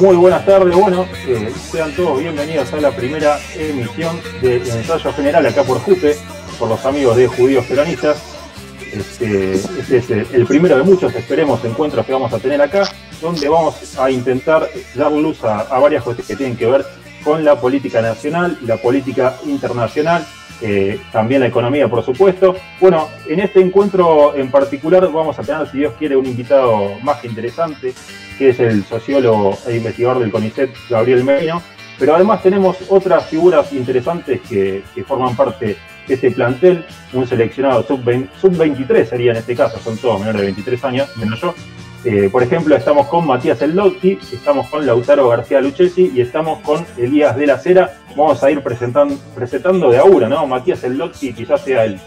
Muy buenas tardes, bueno, eh, sean todos bienvenidos a la primera emisión de ensayo general acá por JUPE, por los amigos de Judíos Peronistas. Este, este es el primero de muchos, esperemos, encuentros que vamos a tener acá, donde vamos a intentar dar luz a, varias cuestiones que tienen que ver con la política nacional, la política internacional, eh, también la economía, por supuesto. Bueno, en este encuentro en particular vamos a tener, si Dios quiere, un invitado más que interesante, que es el sociólogo e investigador del CONICET, Gabriel Merino, pero además tenemos otras figuras interesantes que, forman parte de este plantel, un seleccionado sub-23 sería en este caso, son todos menores de 23 años, menos yo. Eh, por ejemplo, estamos con Matías Eldotti, estamos con Lautaro García Lucchesi y estamos con Elías de la Cera. Vamos a ir presentando, de Aura, ¿no? Matías Eldotti quizás sea el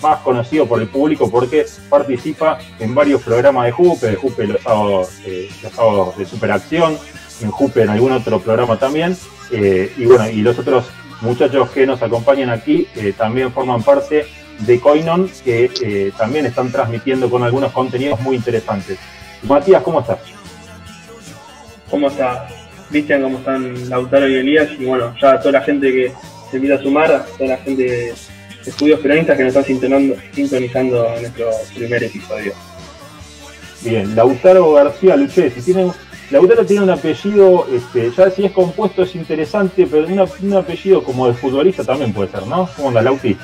más conocido por el público porque participa en varios programas de Jupe, de Jupe los sábados, eh, de Superacción, en Jupe en algún otro programa también. Eh, y bueno, y los otros muchachos que nos acompañan aquí también forman parte de Coinon, que también están transmitiendo con algunos contenidos muy interesantes. Matías, ¿cómo estás? ¿Cómo está? Cristian, ¿cómo están Lautaro y Elías? Y bueno, ya toda la gente que se empieza a sumar, toda la gente estudios peronistas que nos están sintonizando en nuestro primer episodio. Bien, Lautaro García Luché, si tienen, Lautaro tiene un apellido, este, ya si es compuesto es interesante, pero un apellido como de futbolista también puede ser, ¿no? ¿Cómo anda, Lauti?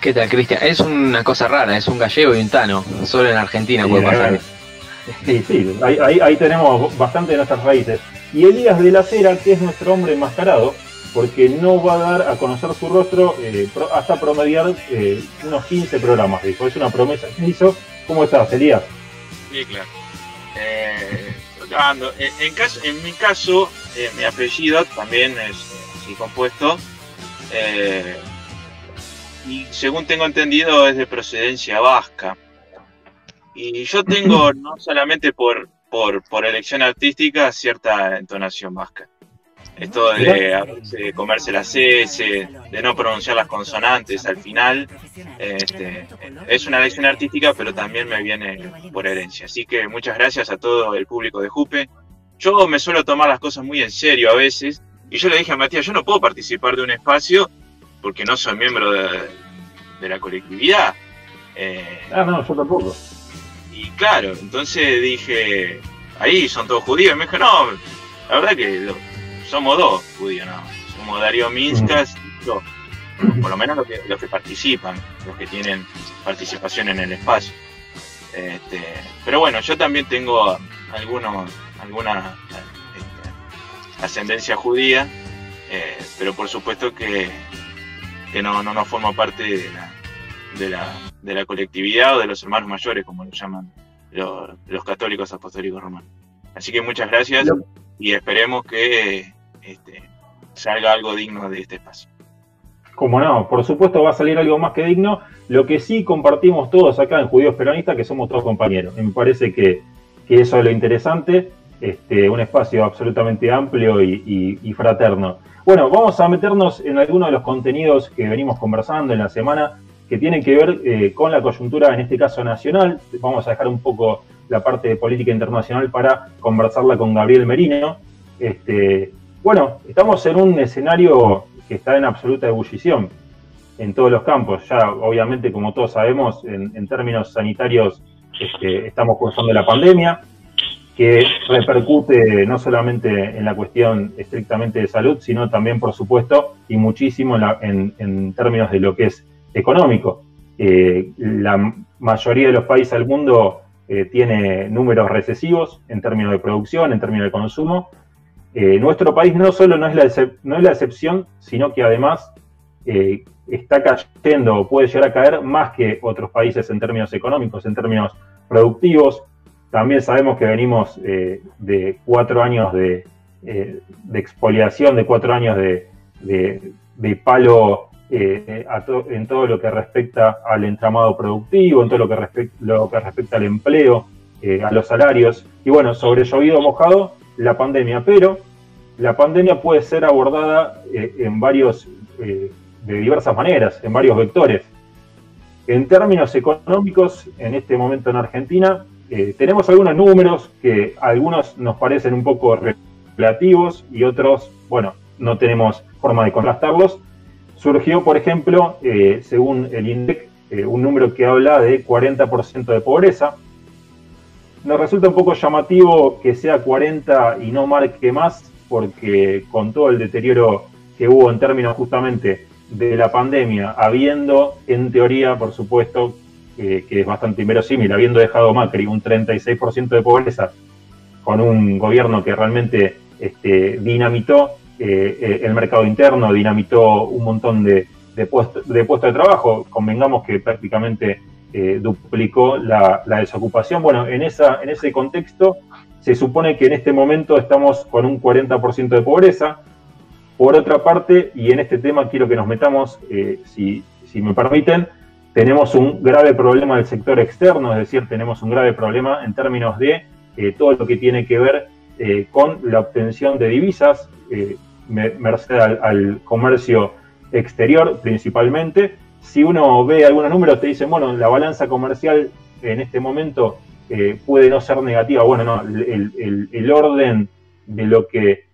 ¿Qué tal, Cristian? Es una cosa rara, es un gallego y un tano, solo en Argentina puede pasar. Sí, sí, ahí, ahí tenemos bastante de nuestras raíces. Y Elías de la Cera, que es nuestro hombre enmascarado, porque no va a dar a conocer su rostro eh, hasta promediar eh, unos 15 programas. Dijo, es una promesa que hizo. ¿Cómo estás, Elías? Sí, claro. Eh, en, en mi caso, mi apellido también es así compuesto. y según tengo entendido, es de procedencia vasca. Y yo tengo, no solamente por, por, por elección artística, cierta entonación vasca. Esto de, comerse las S, de no pronunciar las consonantes al final, este, es una lección artística, pero también me viene por herencia. Así que muchas gracias a todo el público de Jupe. Yo me suelo tomar las cosas muy en serio a veces, y yo le dije a Matías, yo no puedo participar de un espacio porque no soy miembro de, la colectividad. Eh, ah, no, yo tampoco. Y claro, entonces dije, ahí son todos judíos. Y me dijo, no, la verdad que somos dos judíos, no. Somos Darío Minskas y yo. Por lo menos los que, participan, los que tienen participación en el espacio. Este, pero bueno, yo también tengo algunos, alguna este, ascendencia judía, eh, pero por supuesto que, no, no, no formo parte de, la, de la colectividad o de los hermanos mayores, como lo llaman los, los católicos apostólicos romanos. Así que muchas gracias y esperemos que este, salga algo digno de este espacio. Como no, por supuesto va a salir algo más que digno. Lo que sí compartimos todos acá en Judíos Peronistas, que somos todos compañeros. Me parece que, eso es lo interesante, este, un espacio absolutamente amplio y, fraterno. Bueno, vamos a meternos en algunos de los contenidos que venimos conversando en la semana que tienen que ver eh, con la coyuntura, en este caso nacional. Vamos a dejar un poco la parte de política internacional para conversarla con Gabriel Merino. Este, bueno, estamos en un escenario que está en absoluta ebullición en todos los campos. Ya, obviamente, como todos sabemos, en, términos sanitarios este, estamos cursando la pandemia. que repercute no solamente en la cuestión estrictamente de salud, sino también, por supuesto, y muchísimo en, términos de lo que es económico. Eh, la mayoría de los países del mundo eh, tiene números recesivos en términos de producción, en términos de consumo. Eh, nuestro país no solo no es, la no es la excepción, sino que además está cayendo o puede llegar a caer más que otros países en términos económicos, en términos productivos, también sabemos que venimos de cuatro años de, eh, expoliación, de cuatro años de, palo eh, en todo lo que respecta al entramado productivo, en todo lo que, respecta al empleo, a los salarios. Y bueno, sobre llovido mojado, la pandemia. Pero la pandemia puede ser abordada en varios, de diversas maneras, en varios vectores. En términos económicos, en este momento en Argentina, eh, tenemos algunos números que algunos nos parecen un poco relativos y otros, bueno, no tenemos forma de contrastarlos. Surgió, por ejemplo, eh, según el INDEC, eh, un número que habla de 40% de pobreza. Nos resulta un poco llamativo que sea 40 y no marque más, porque con todo el deterioro que hubo en términos justamente de la pandemia, habiendo en teoría, por supuesto, que es bastante inverosímil, habiendo dejado Macri un 36% de pobreza con un gobierno que realmente este, dinamitó eh, eh, el mercado interno, dinamitó un montón de, de puestos de, de trabajo, convengamos que prácticamente eh, duplicó la, desocupación. Bueno, en, esa, en ese contexto se supone que en este momento estamos con un 40% de pobreza. Por otra parte, y en este tema quiero que nos metamos, si, si me permiten, tenemos un grave problema del sector externo, es decir, tenemos un grave problema en términos de todo lo que tiene que ver con la obtención de divisas, merced al, comercio exterior principalmente. Si uno ve algunos números, te dicen, bueno, la balanza comercial en este momento puede no ser negativa. Bueno, no, el, orden de lo que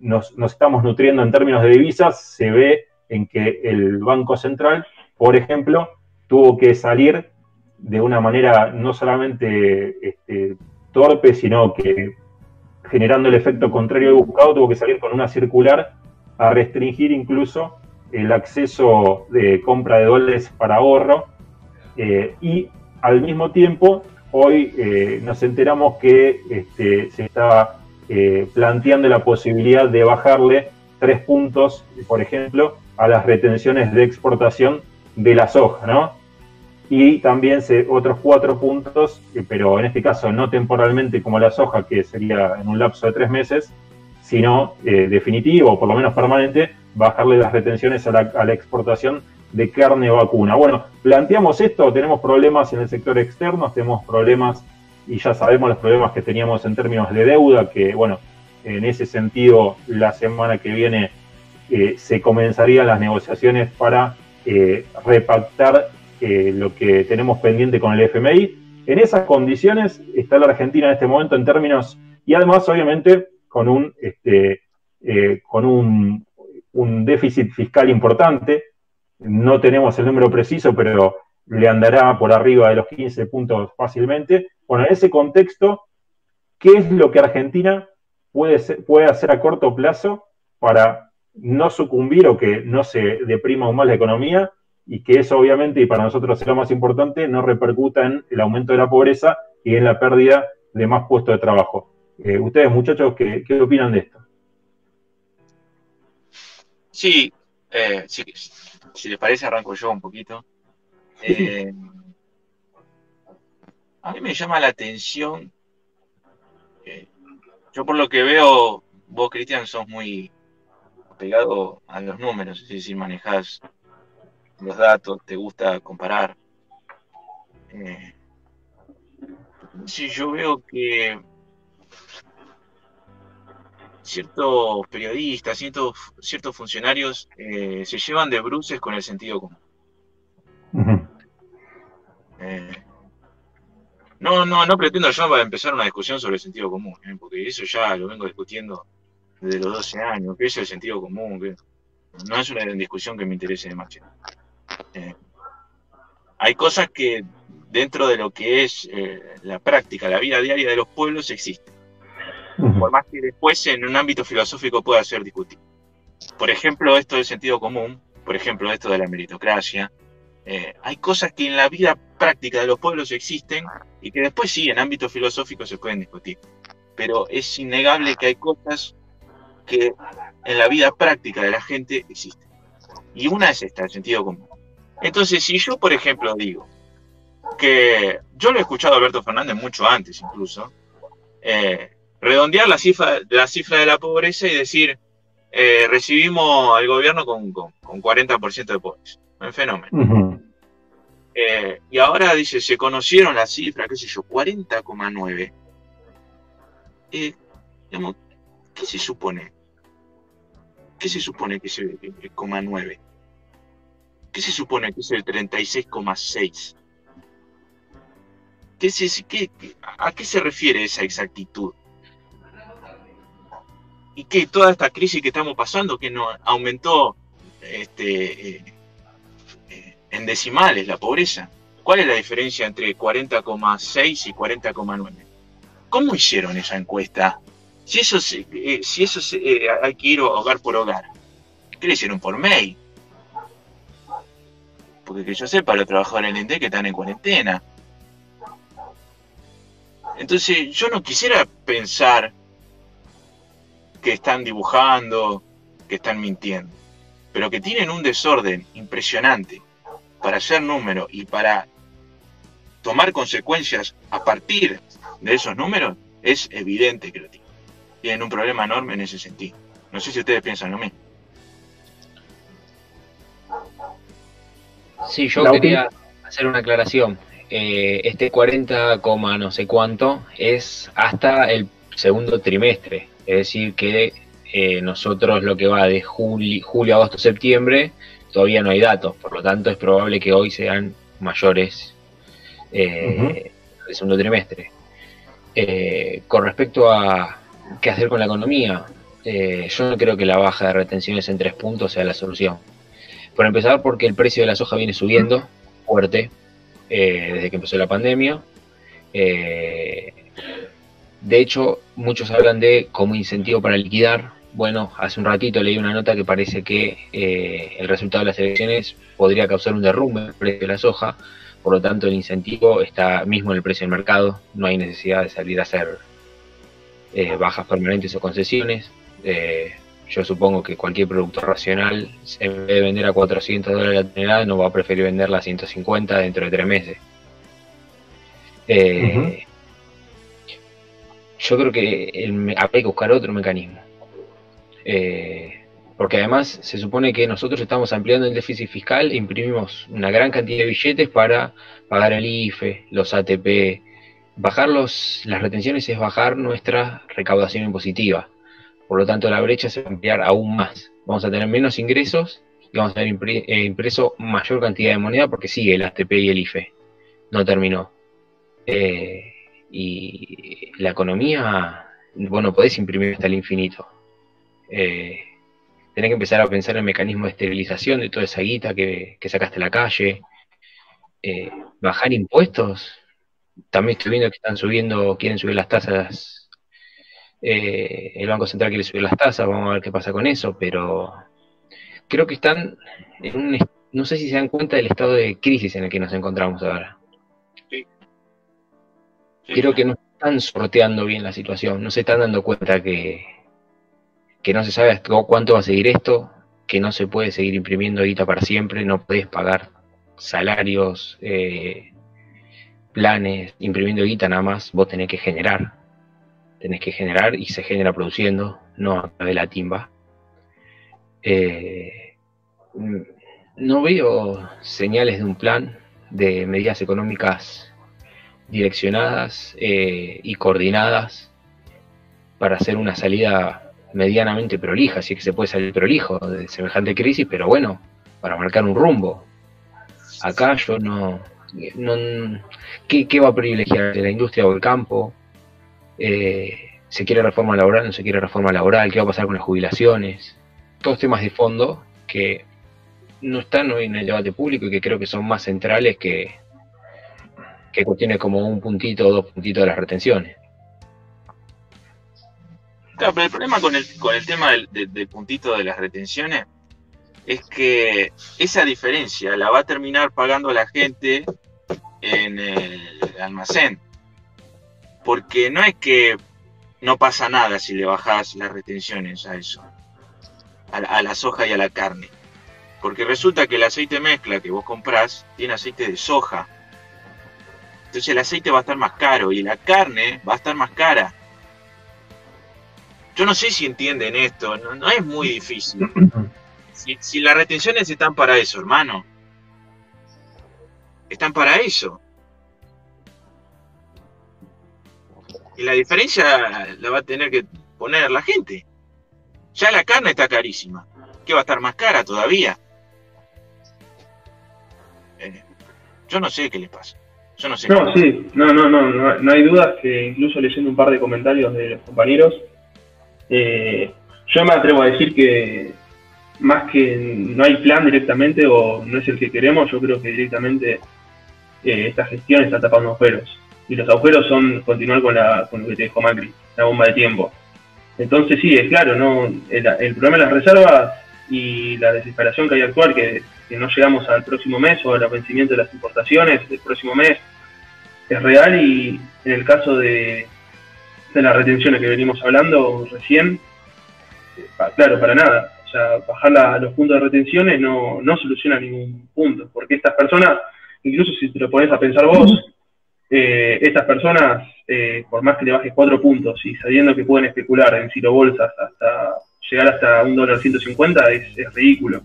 nos, nos estamos nutriendo en términos de divisas se ve en que el Banco Central, por ejemplo, tuvo que salir de una manera no solamente este, torpe, sino que generando el efecto contrario buscado, tuvo que salir con una circular a restringir incluso el acceso de compra de dólares para ahorro eh, y al mismo tiempo hoy eh, nos enteramos que este, se está eh, planteando la posibilidad de bajarle tres puntos, por ejemplo, a las retenciones de exportación de la soja, ¿no? Y también otros cuatro puntos, pero en este caso no temporalmente como la soja, que sería en un lapso de tres meses, sino eh, definitivo o por lo menos permanente, bajarle las retenciones a la, exportación de carne vacuna. Bueno, planteamos esto, tenemos problemas en el sector externo, tenemos problemas y ya sabemos los problemas que teníamos en términos de deuda, que bueno, en ese sentido la semana que viene eh, se comenzarían las negociaciones para eh, repactar lo que tenemos pendiente con el FMI. En esas condiciones está la Argentina en este momento en términos, y además obviamente con un, este, eh, con un, déficit fiscal importante. No tenemos el número preciso, pero le andará por arriba de los 15 puntos fácilmente. Bueno, en ese contexto, ¿qué es lo que Argentina puede, puede hacer a corto plazo para no sucumbir o que no se deprima aún más la economía y que eso obviamente, y para nosotros es lo más importante, no repercuta en el aumento de la pobreza y en la pérdida de más puestos de trabajo. Eh, ustedes, muchachos, ¿qué, ¿qué, opinan de esto? Sí, eh, si les parece, arranco yo un poquito. Eh, a mí me llama la atención, yo por lo que veo, vos, Cristian, sos muy pegado a los números, es decir, manejás los datos, te gusta comparar. Eh, si yo veo que ciertos periodistas, ciertos, ciertos funcionarios eh, se llevan de bruces con el sentido común. Eh, no, no, no pretendo yo empezar una discusión sobre el sentido común, porque eso ya lo vengo discutiendo desde los 12 años, que es el sentido común, que no es una discusión que me interese demasiado. Eh, hay cosas que dentro de lo que es eh, la práctica, la vida diaria de los pueblos existen. Por más que después en un ámbito filosófico pueda ser discutido. Por ejemplo, esto del sentido común, por ejemplo, esto de la meritocracia. Eh, hay cosas que en la vida práctica de los pueblos existen y que después sí, en ámbito filosófico se pueden discutir. Pero es innegable que hay cosas que en la vida práctica de la gente existen. Y una es esta, el sentido común. Entonces, si yo, por ejemplo, digo que yo lo he escuchado a Alberto Fernández mucho antes incluso, eh, redondear la cifra, la cifra de la pobreza y decir, eh, recibimos al gobierno con, con, 40% de pobres. Un fenómeno. Eh, y ahora dice, se conocieron las cifras, qué sé yo, 40,9. Eh, ¿Qué se supone? ¿Qué se supone que es el, 9? ¿Qué se supone que es el 36,6? ¿Qué, ¿A qué se refiere esa exactitud? ¿Y qué? Toda esta crisis que estamos pasando, que no aumentó este, eh, eh, en decimales la pobreza. ¿Cuál es la diferencia entre 40,6 y 40,9? ¿Cómo hicieron esa encuesta? Si eso, eh, si eso hay que ir hogar por hogar, ¿qué le hicieron por mail? Porque que yo sepa, los trabajadores del INDE que están en cuarentena. Entonces, yo no quisiera pensar que están dibujando, que están mintiendo, pero que tienen un desorden impresionante para hacer números y para tomar consecuencias a partir de esos números, es evidente que lo tienen. Tienen un problema enorme en ese sentido. No sé si ustedes piensan lo mismo. Sí, yo quería hacer una aclaración. Eh, este 40, no sé cuánto es hasta el segundo trimestre. Es decir, que eh, nosotros lo que va de julio, julio, agosto, septiembre, todavía no hay datos, por lo tanto es probable que hoy sean mayores eh, del segundo trimestre. Eh, con respecto a qué hacer con la economía, yo no creo que la baja de retenciones en tres puntos sea la solución. Por empezar, porque el precio de la soja viene subiendo fuerte desde que empezó la pandemia. De hecho, muchos hablan de como incentivo para liquidar. Bueno, hace un ratito leí una nota que parece que eh, el resultado de las elecciones podría causar un derrumbe en el precio de la soja. Por lo tanto, el incentivo está mismo en el precio del mercado. No hay necesidad de salir a hacer eh, bajas permanentes o concesiones. Eh, yo supongo que cualquier productor racional, en vez de vender a 400 dólares la tonelada, no va a preferir venderla a 150 dentro de tres meses yo creo que hay que buscar otro mecanismo. Eh, porque además se supone que nosotros estamos ampliando el déficit fiscal e imprimimos una gran cantidad de billetes para pagar el IFE, los ATP. Bajar las retenciones es bajar nuestra recaudación impositiva. Por lo tanto, la brecha se va ampliar aún más. Vamos a tener menos ingresos y vamos a tener eh, impreso mayor cantidad de moneda porque sigue el ATP y el IFE. No terminó. Eh, y la economía, bueno, podés imprimir hasta el infinito. Eh, tenés que empezar a pensar en mecanismos de esterilización de toda esa guita que, sacaste a la calle. Eh, bajar impuestos. También estoy viendo que están subiendo, quieren subir las tasas. Eh, el Banco Central quiere subir las tasas, vamos a ver qué pasa con eso, pero creo que están en un, no sé si se dan cuenta del estado de crisis en el que nos encontramos ahora. Creo que no están sorteando bien la situación, no se están dando cuenta que, que no se sabe cuánto va a seguir esto, que no se puede seguir imprimiendo guita para siempre, no puedes pagar salarios, eh, planes, imprimiendo guita nada más, vos tenés que generar, tenés que generar y se genera produciendo, no a través de la timba. Eh, no veo señales de un plan de medidas económicas direccionadas eh, y coordinadas para hacer una salida medianamente prolija, si que se puede salir prolijo de semejante crisis, pero bueno, para marcar un rumbo. Acá yo no... no ¿qué, va a privilegiar? ¿La industria o el campo? Eh, ¿Se quiere reforma laboral? ¿No se quiere reforma laboral? ¿Qué va a pasar con las jubilaciones? Todos temas de fondo que no están hoy en el debate público y que creo que son más centrales que, que cuestiones como un puntito o dos puntitos de las retenciones. Claro, pero el problema con el, con el tema del, puntito de las retenciones es que esa diferencia la va a terminar pagando la gente en el almacén. Porque no es que no pasa nada si le bajas las retenciones a eso, a, la soja y a la carne. Porque resulta que el aceite mezcla que vos comprás tiene aceite de soja. Entonces el aceite va a estar más caro y la carne va a estar más cara. Yo no sé si entienden esto, no, es muy difícil. Si, las retenciones están para eso, hermano. Están para eso. Y la diferencia la va a tener que poner la gente. Ya la carne está carísima. ¿Qué va a estar más cara todavía? Eh, yo no sé qué les pasa. Yo no sé. No, sí, no, no, no, no, hay dudas que incluso leyendo un par de comentarios de los compañeros, eh, yo me atrevo a decir que más que no hay plan directamente o no es el que queremos, yo creo que directamente eh, esta gestión está tapando agujeros. Y los agujeros son continuar con, la, con lo que te dejó Macri, la bomba de tiempo. Entonces sí, es claro, no el, problema de las reservas y la desesperación que hay actual, que, no llegamos al próximo mes o al vencimiento de las importaciones del próximo mes, es real y en el caso de, de las retenciones que venimos hablando recién, eh, claro, para nada. O sea, bajar los puntos de retenciones no, no soluciona ningún punto, porque estas personas, incluso si te lo pones a pensar vos, eh, estas personas, eh, por más que le bajes cuatro puntos y sabiendo que pueden especular en silo bolsas hasta llegar hasta un dólar 150, es, es ridículo.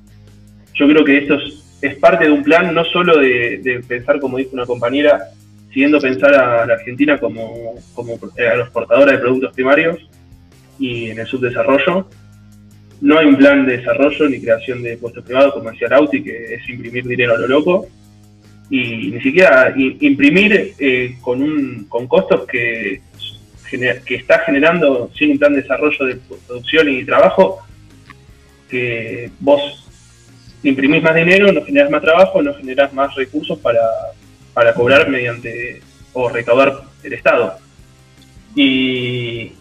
Yo creo que esto es, parte de un plan no solo de, pensar, como dijo una compañera, siguiendo pensar a la Argentina como, como eh, de productos primarios y en el subdesarrollo. No hay un plan de desarrollo ni creación de puestos privados, como decía Lauti, que es imprimir dinero a lo loco. Y ni siquiera imprimir eh, con, un, con costos que, que está generando, sin un plan de desarrollo de producción y trabajo, que vos imprimís más dinero, no generas más trabajo, no generas más recursos para, para cobrar mediante o recaudar el Estado. Y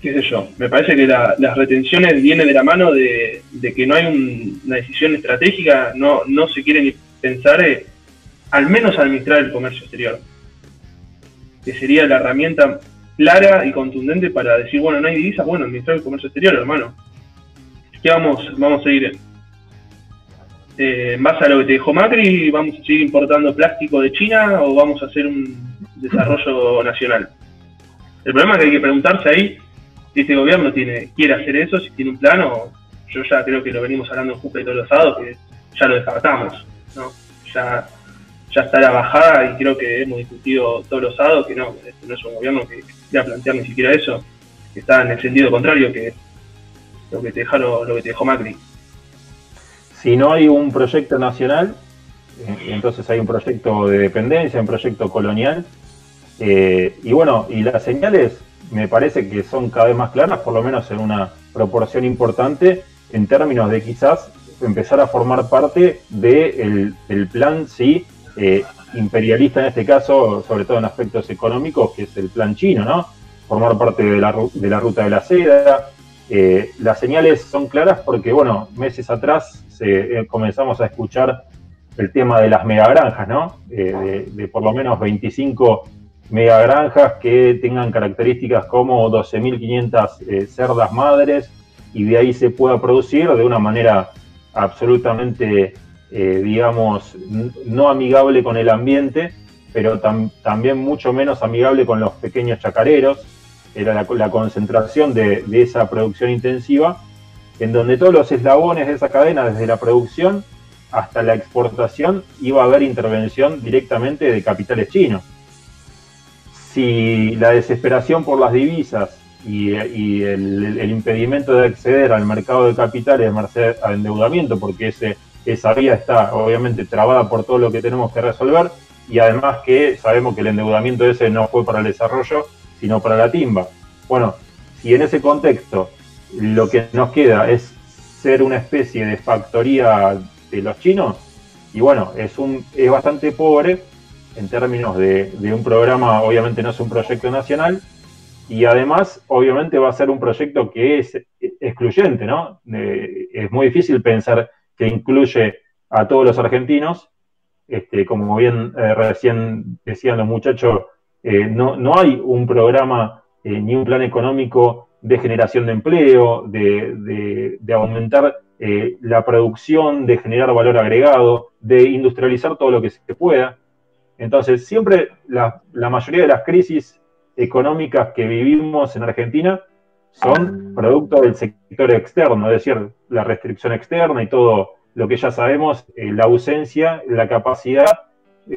qué sé yo, me parece que las retenciones vienen de la mano de, que no hay una decisión estratégica, no, no se quiere ni pensar eh, al menos administrar el comercio exterior, que sería la herramienta clara y contundente para decir, bueno, no hay divisas, bueno, administrar el comercio exterior, hermano. ¿Qué vamos, vamos a ir eh, en base a lo que te dijo Macri, vamos a seguir importando plástico de China o vamos a hacer un desarrollo nacional. El problema es que hay que preguntarse ahí si este gobierno tiene quiere hacer eso, si tiene un plan o yo ya creo que lo venimos hablando en Jupe y todos los sábados, que ya lo descartamos, ¿no? Ya, ya está la bajada y creo que hemos discutido todos los sábados que no, este no es un gobierno que quiera plantear ni siquiera eso, que está en el sentido contrario que lo que te dejaron, lo que te dejó Macri si no hay un proyecto nacional, eh, entonces hay un proyecto de dependencia, un proyecto colonial. Eh, y bueno, y las señales me parece que son cada vez más claras, por lo menos en una proporción importante, en términos de quizás empezar a formar parte del plan, sí, eh, imperialista en este caso, sobre todo en aspectos económicos, que es el plan chino, ¿no? Formar parte de la, de ruta de la seda. las señales son claras porque, bueno, meses atrás eh, comenzamos a escuchar el tema de las megagranjas, ¿no? Eh, de, por lo menos 25 megagranjas que tengan características como 12.500 eh, cerdas madres y de ahí se pueda producir de una manera absolutamente, digamos, no amigable con el ambiente, pero también mucho menos amigable con los pequeños chacareros. Era la, concentración de esa producción intensiva en donde todos los eslabones de esa cadena, desde la producción hasta la exportación, iba a haber intervención directamente de capitales chinos. Si la desesperación por las divisas y, el, impedimento de acceder al mercado de capitales merced al endeudamiento, porque ese, esa vía está obviamente trabada por todo lo que tenemos que resolver, y además que sabemos que el endeudamiento ese no fue para el desarrollo, sino para la timba. Bueno, si en ese contexto lo que nos queda es ser una especie de factoría este, los chinos. Y bueno, es, un, es bastante pobre en términos de, un programa, obviamente no es un proyecto nacional, y además, obviamente va a ser un proyecto que es excluyente, ¿no? Eh, es muy difícil pensar que incluye a todos los argentinos. Este, como bien eh, recién decían los muchachos, eh, no, no, hay un programa ni un plan económico de generación de empleo, de, aumentar la producción, de generar valor agregado, de industrializar todo lo que se pueda. Entonces, siempre la, mayoría de las crisis económicas que vivimos en Argentina son producto del sector externo, es decir, la restricción externa y todo lo que ya sabemos, eh, la ausencia, la capacidad,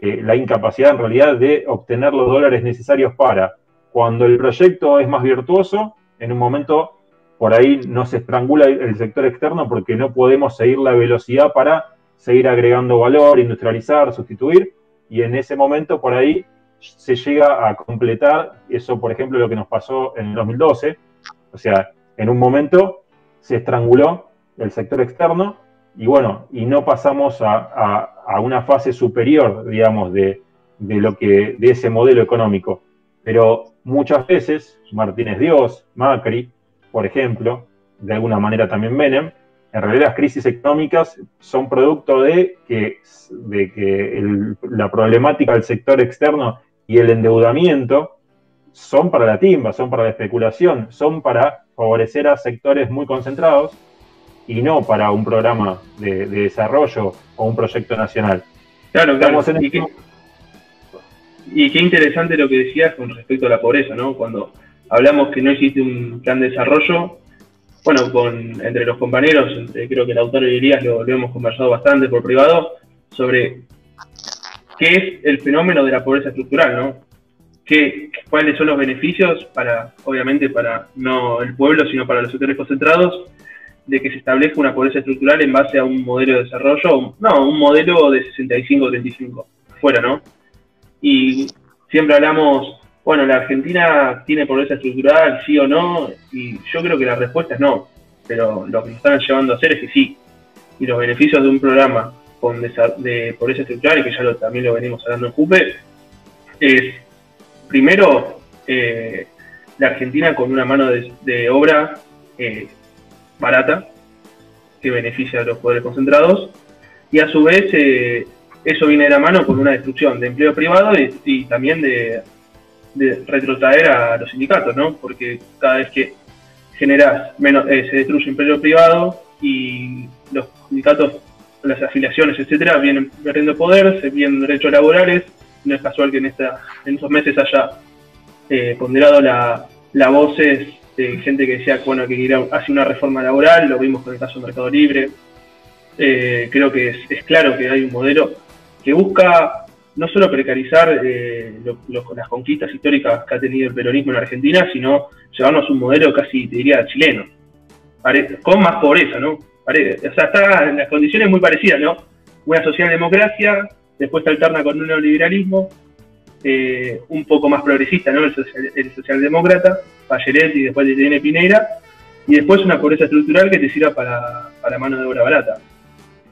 eh, la incapacidad en realidad de obtener los dólares necesarios para. Cuando el proyecto es más virtuoso, en un momento por ahí no se estrangula el sector externo porque no podemos seguir la velocidad para seguir agregando valor, industrializar, sustituir, y en ese momento por ahí se llega a completar eso, por ejemplo, lo que nos pasó en el 2012, o sea, en un momento se estranguló el sector externo y bueno, y no pasamos a, una fase superior, digamos, de, lo que, de ese modelo económico. Pero muchas veces, Martínez Dios, Macri, por ejemplo, de alguna manera también Menem, en realidad las crisis económicas son producto de que, de que la problemática del sector externo y el endeudamiento son para la timba, son para la especulación, son para favorecer a sectores muy concentrados y no para un programa de, desarrollo o un proyecto nacional. Claro, claro. y, qué, interesante lo que decías con respecto a la pobreza, ¿no? Cuando hablamos que no existe un plan de desarrollo, bueno, con, entre los compañeros, creo que el autor y Elías lo, hemos conversado bastante por privado, sobre qué es el fenómeno de la pobreza estructural, ¿no? ¿Qué, ¿Cuáles son los beneficios para, obviamente, para no el pueblo, sino para los sectores concentrados? de que se establezca una pobreza estructural en base a un modelo de desarrollo, no, un modelo de 65-35, fuera, ¿no? Y siempre hablamos, bueno, ¿la Argentina tiene pobreza estructural, sí o no? Y yo creo que la respuesta es no, pero lo que nos están llevando a hacer es que sí. Y los beneficios de un programa con de pobreza estructural, y que ya también lo venimos hablando en JUPE, es, primero, eh, la Argentina con una mano de, obra eh, barata que beneficia a los poderes concentrados y a su vez eh, eso viene de la mano con una destrucción de empleo privado y, también de, retrotraer a los sindicatos, ¿no? Porque cada vez que generas menos, eh, se destruye empleo privado y los sindicatos, las afiliaciones, etcétera, vienen perdiendo poder, se vienen derechos laborales. No es casual que en, esta, en estos meses haya eh, ponderado la, la voces gente que decía bueno, que quería hacer una reforma laboral, lo vimos con el caso del Mercado Libre. Eh, creo que es, claro que hay un modelo que busca no solo precarizar eh, las conquistas históricas que ha tenido el peronismo en Argentina, sino llevarnos un modelo casi, te diría, chileno, con más pobreza, ¿no? o sea, está en las condiciones muy parecidas, ¿no? Una socialdemocracia, después se alterna con un neoliberalismo, eh, un poco más progresista, ¿no? El, socialdemócrata, Bachelet y después tiene Pineira, y después una pobreza estructural que te sirva para, para mano de obra barata.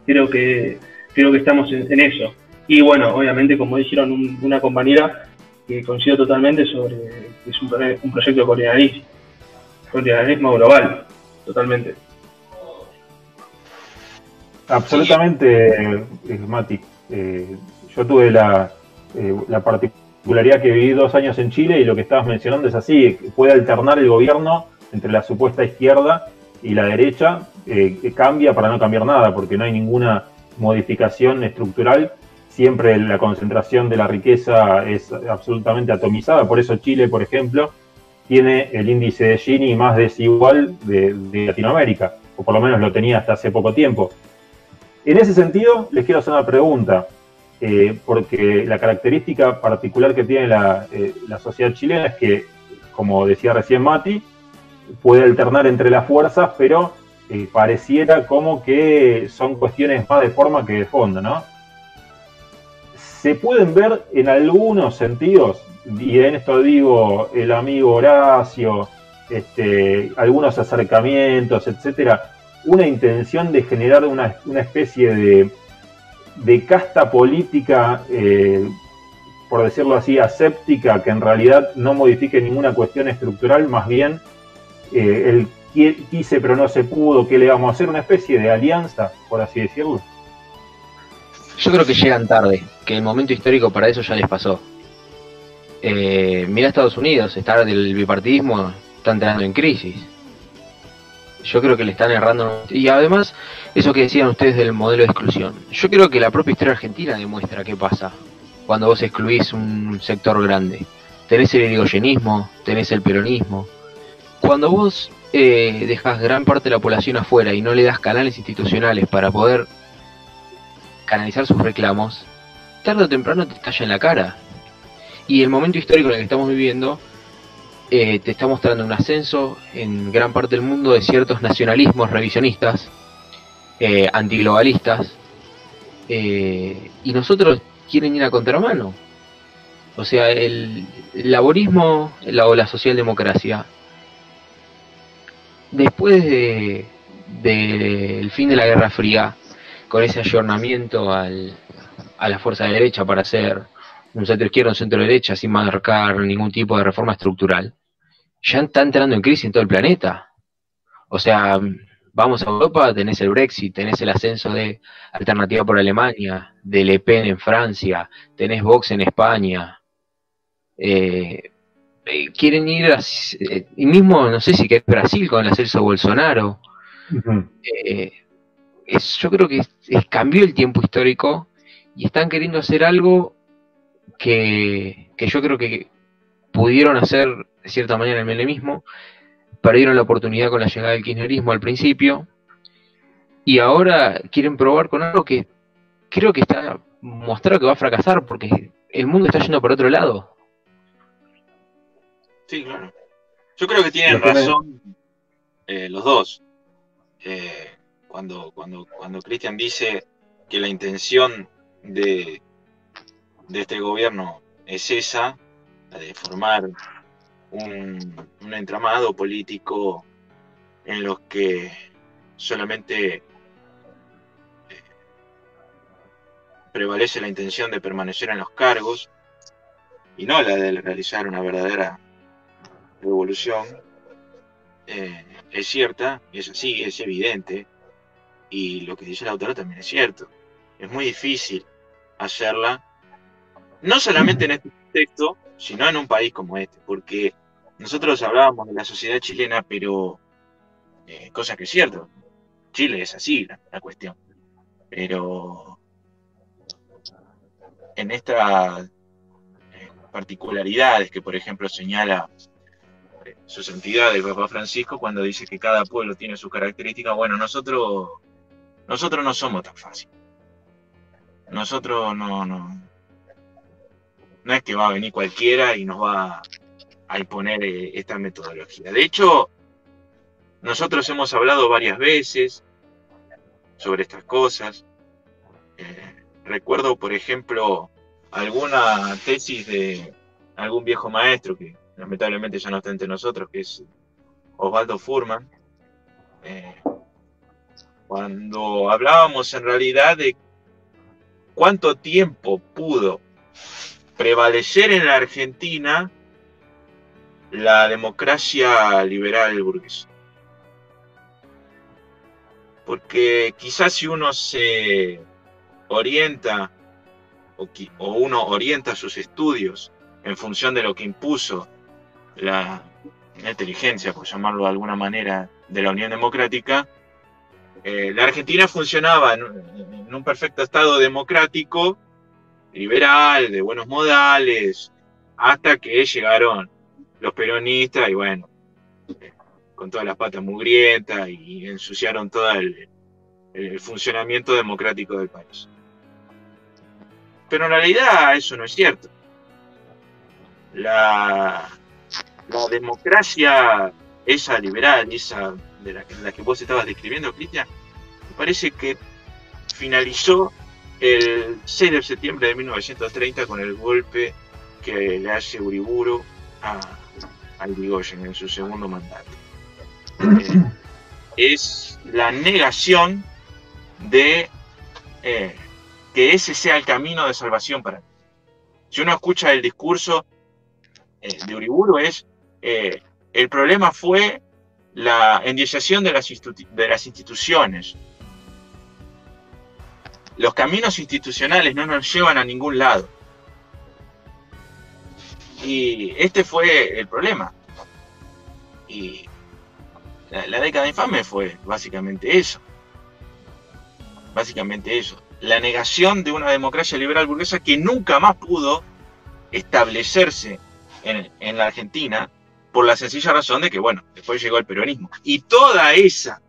Creo que, creo que estamos en, eso. Y bueno, obviamente, como dijeron una compañera, que coincido totalmente sobre que es un, un proyecto de colonialismo, colonialismo global, totalmente. Absolutamente, eh, Mati. Eh, yo tuve la, eh, la particularidad que viví dos años en Chile y lo que estabas mencionando es así, puede alternar el gobierno entre la supuesta izquierda y la derecha, eh, cambia para no cambiar nada, porque no hay ninguna modificación estructural, siempre la concentración de la riqueza es absolutamente atomizada, por eso Chile, por ejemplo, tiene el índice de Gini más desigual de, de Latinoamérica, o por lo menos lo tenía hasta hace poco tiempo. En ese sentido, les quiero hacer una pregunta. Eh, porque la característica particular que tiene eh, la, sociedad chilena es que, como decía recién Mati, puede alternar entre las fuerzas, pero eh, pareciera como que son cuestiones más de forma que de fondo, ¿no? Se pueden ver en algunos sentidos, y en esto digo el amigo Horacio, este, algunos acercamientos, etcétera, una intención de generar una, especie de, de, casta política, eh, por decirlo así, aséptica, que en realidad no modifique ninguna cuestión estructural, más bien eh, el quise pero no se pudo, ¿qué le vamos a hacer? Una especie de alianza, por así decirlo. Yo creo que llegan tarde, que el momento histórico para eso ya les pasó. Eh, mira Estados Unidos, está del bipartidismo, está entrando en crisis. Yo creo que le están errando. Y además, eso que decían ustedes del modelo de exclusión. Yo creo que la propia historia argentina demuestra qué pasa cuando vos excluís un sector grande. Tenés el irigoyenismo, tenés el peronismo. Cuando vos eh, dejas gran parte de la población afuera y no le das canales institucionales para poder canalizar sus reclamos, tarde o temprano te estalla en la cara. Y el momento histórico en el que estamos viviendo eh, te está mostrando un ascenso en gran parte del mundo de ciertos nacionalismos revisionistas, eh, antiglobalistas, eh, y nosotros quieren ir a contramano. O sea, el, laborismo la, o la socialdemocracia, después del de, fin de la Guerra Fría, con ese ayornamiento al, a la fuerza de derecha para hacer un centro izquierdo, un centro derecha, sin marcar ningún tipo de reforma estructural, ya está entrando en crisis en todo el planeta. O sea, vamos a Europa, tenés el Brexit, tenés el ascenso de Alternativa por Alemania, de Le Pen en Francia, tenés Vox en España. Eh, eh, quieren ir a, eh, y mismo no sé si que es Brasil con el ascenso Bolsonaro. yo creo que cambió el tiempo histórico y están queriendo hacer algo que, yo creo que pudieron hacer de cierta manera el menemismo, perdieron la oportunidad con la llegada del kirchnerismo al principio, y ahora quieren probar con algo que creo que está mostrado que va a fracasar, porque el mundo está yendo por otro lado. Sí, claro. Yo creo que tienen razón eh, los dos. Eh, cuando cuando, cuando Cristian dice que la intención de, de este gobierno es esa, de formar un, entramado político en los que solamente eh, prevalece la intención de permanecer en los cargos y no la de realizar una verdadera revolución, eh, es cierta, es así, es evidente, y lo que dice el autor también es cierto. Es muy difícil hacerla, no solamente en este contexto, sino en un país como este, porque nosotros hablábamos de la sociedad chilena, pero eh, cosa que es cierto, Chile es así la, cuestión, pero en estas eh, particularidades que por ejemplo señala eh, su santidad el Papa Francisco cuando dice que cada pueblo tiene su característica, bueno, nosotros nosotros no somos tan fáciles. Nosotros no, no, no es que va a venir cualquiera y nos va a imponer eh, esta metodología. De hecho, nosotros hemos hablado varias veces sobre estas cosas. Eh, recuerdo, por ejemplo, alguna tesis de algún viejo maestro que lamentablemente ya no está entre nosotros, que es Osvaldo Furman, eh, cuando hablábamos en realidad de cuánto tiempo pudo prevalecer en la Argentina la democracia liberal burguesa. Porque quizás si uno se orienta o, uno orienta sus estudios en función de lo que impuso la, inteligencia, por llamarlo de alguna manera, de la Unión Democrática, eh, la Argentina funcionaba en, un perfecto estado democrático, liberal, de buenos modales, hasta que llegaron los peronistas y bueno, con todas las patas mugrientas y ensuciaron todo el, funcionamiento democrático del país. Pero en realidad eso no es cierto. La, democracia, esa liberal, esa de la, la que vos estabas describiendo, Cristian, parece que finalizó el 6 de septiembre de 1930 con el golpe que le hace Uriburu a, al Digoyen en su segundo mandato. Eh, es la negación de eh, que ese sea el camino de salvación para mí. Si uno escucha el discurso eh, de Uriburu es, el problema fue la endiezación de las, de las instituciones. Los caminos institucionales no nos llevan a ningún lado. Y este fue el problema. Y la, la década infame fue básicamente eso. Básicamente eso. La negación de una democracia liberal burguesa que nunca más pudo establecerse en, la Argentina por la sencilla razón de que, bueno, después llegó el peronismo. Y toda esa,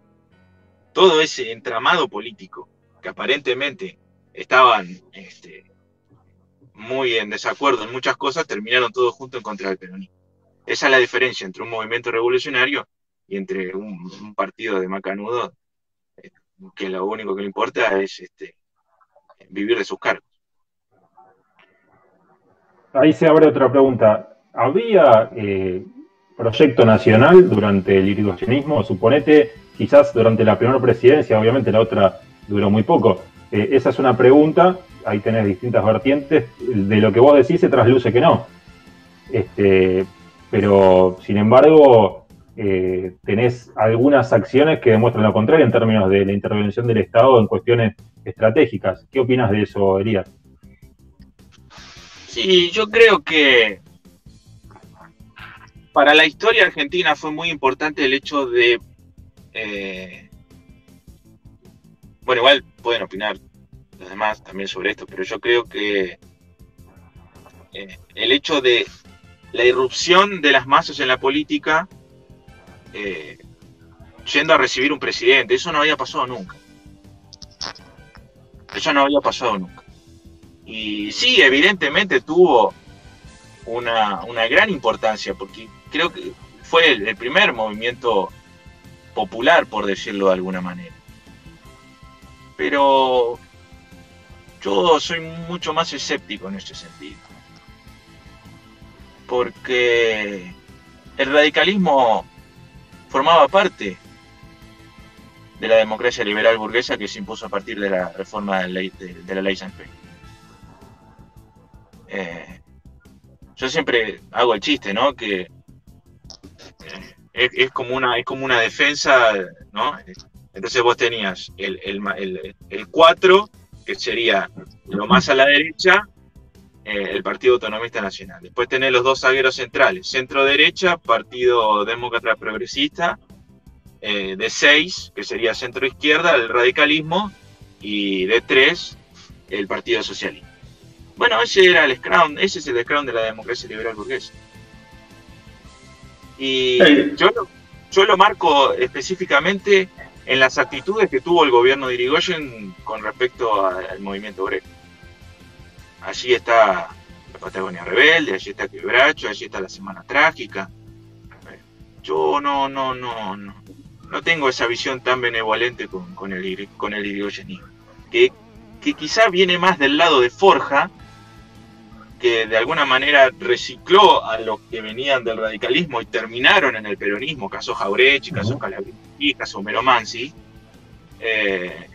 todo ese entramado político que aparentemente estaban este, muy en desacuerdo en muchas cosas, terminaron todos juntos en contra del peronismo. Esa es la diferencia entre un movimiento revolucionario y entre un, partido de macanudo que lo único que le importa es este, vivir de sus cargos. Ahí se abre otra pregunta. ¿Había eh, proyecto nacional durante el irigoyenismo? Suponete, quizás durante la primera presidencia, obviamente la otra duró muy poco. Eh, esa es una pregunta, ahí tenés distintas vertientes. De lo que vos decís se trasluce que no. Este, pero, sin embargo, eh, tenés algunas acciones que demuestran lo contrario en términos de la intervención del Estado en cuestiones estratégicas. ¿Qué opinas de eso, Elías? Sí, yo creo que para la historia argentina fue muy importante el hecho de... Eh, bueno, igual pueden opinar los demás también sobre esto, pero yo creo que eh, el hecho de la irrupción de las masas en la política eh, yendo a recibir un presidente, eso no había pasado nunca. Eso no había pasado nunca. Y sí, evidentemente tuvo una, una gran importancia, porque creo que fue el, primer movimiento popular, por decirlo de alguna manera. Pero yo soy mucho más escéptico en este sentido. Porque el radicalismo formaba parte de la democracia liberal burguesa que se impuso a partir de la reforma de la ley, de, la ley eh, yo siempre hago el chiste, ¿no? Que es, como una, es como una defensa, ¿no? Entonces vos tenías el, el, 4, que sería lo más a la derecha, eh, el Partido Autonomista Nacional. Después tenés los dos zagueros centrales, centro derecha, Partido Demócrata Progresista, eh, de 6, que sería centro izquierda, el radicalismo, y de 3, el Partido Socialista. Bueno, ese era el scrum, ese es el scrum de la democracia liberal burguesa. Y yo, lo, yo lo marco específicamente en las actitudes que tuvo el gobierno de Irigoyen con respecto al movimiento obrero. Allí está la Patagonia Rebelde, allí está Quebracho, allí está la Semana Trágica. Yo no, no, no, no, no tengo esa visión tan benevolente con, el, con el irigoyenismo, que, que quizá viene más del lado de Forja, que de alguna manera recicló a los que venían del radicalismo y terminaron en el peronismo, caso Jaurechi, caso Calabrini, caso Meromansi. Eh,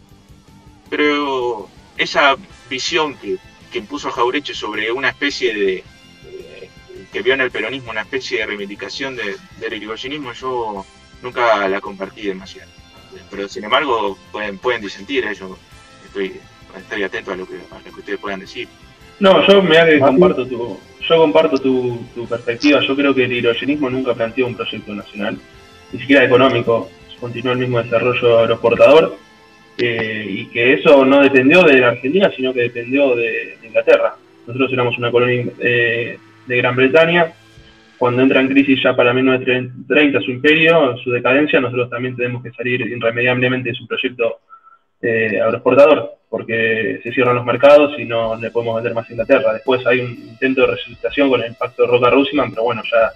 pero esa visión que, que impuso Jaurechi sobre una especie de, que vio en el peronismo una especie de reivindicación del irigoyenismo, yo nunca la compartí demasiado. Pero sin embargo, pueden, pueden disentir, ¿eh? yo estoy, estoy atento a lo, que, a lo que ustedes puedan decir. No, yo me que comparto tu, yo comparto tu, perspectiva. Yo creo que el hidrogenismo nunca planteó un proyecto nacional, ni siquiera económico. Continuó el mismo desarrollo aeroportador eh, y que eso no dependió de la Argentina, sino que dependió de, Inglaterra. Nosotros éramos una colonia eh, de Gran Bretaña. Cuando entra en crisis ya para 1930 su imperio, su decadencia, nosotros también tenemos que salir irremediablemente de su proyecto eh, aeroportador porque se cierran los mercados y no le podemos vender más a Inglaterra. Después hay un intento de resucitación con el pacto de Roca-Rusiman, pero bueno, ya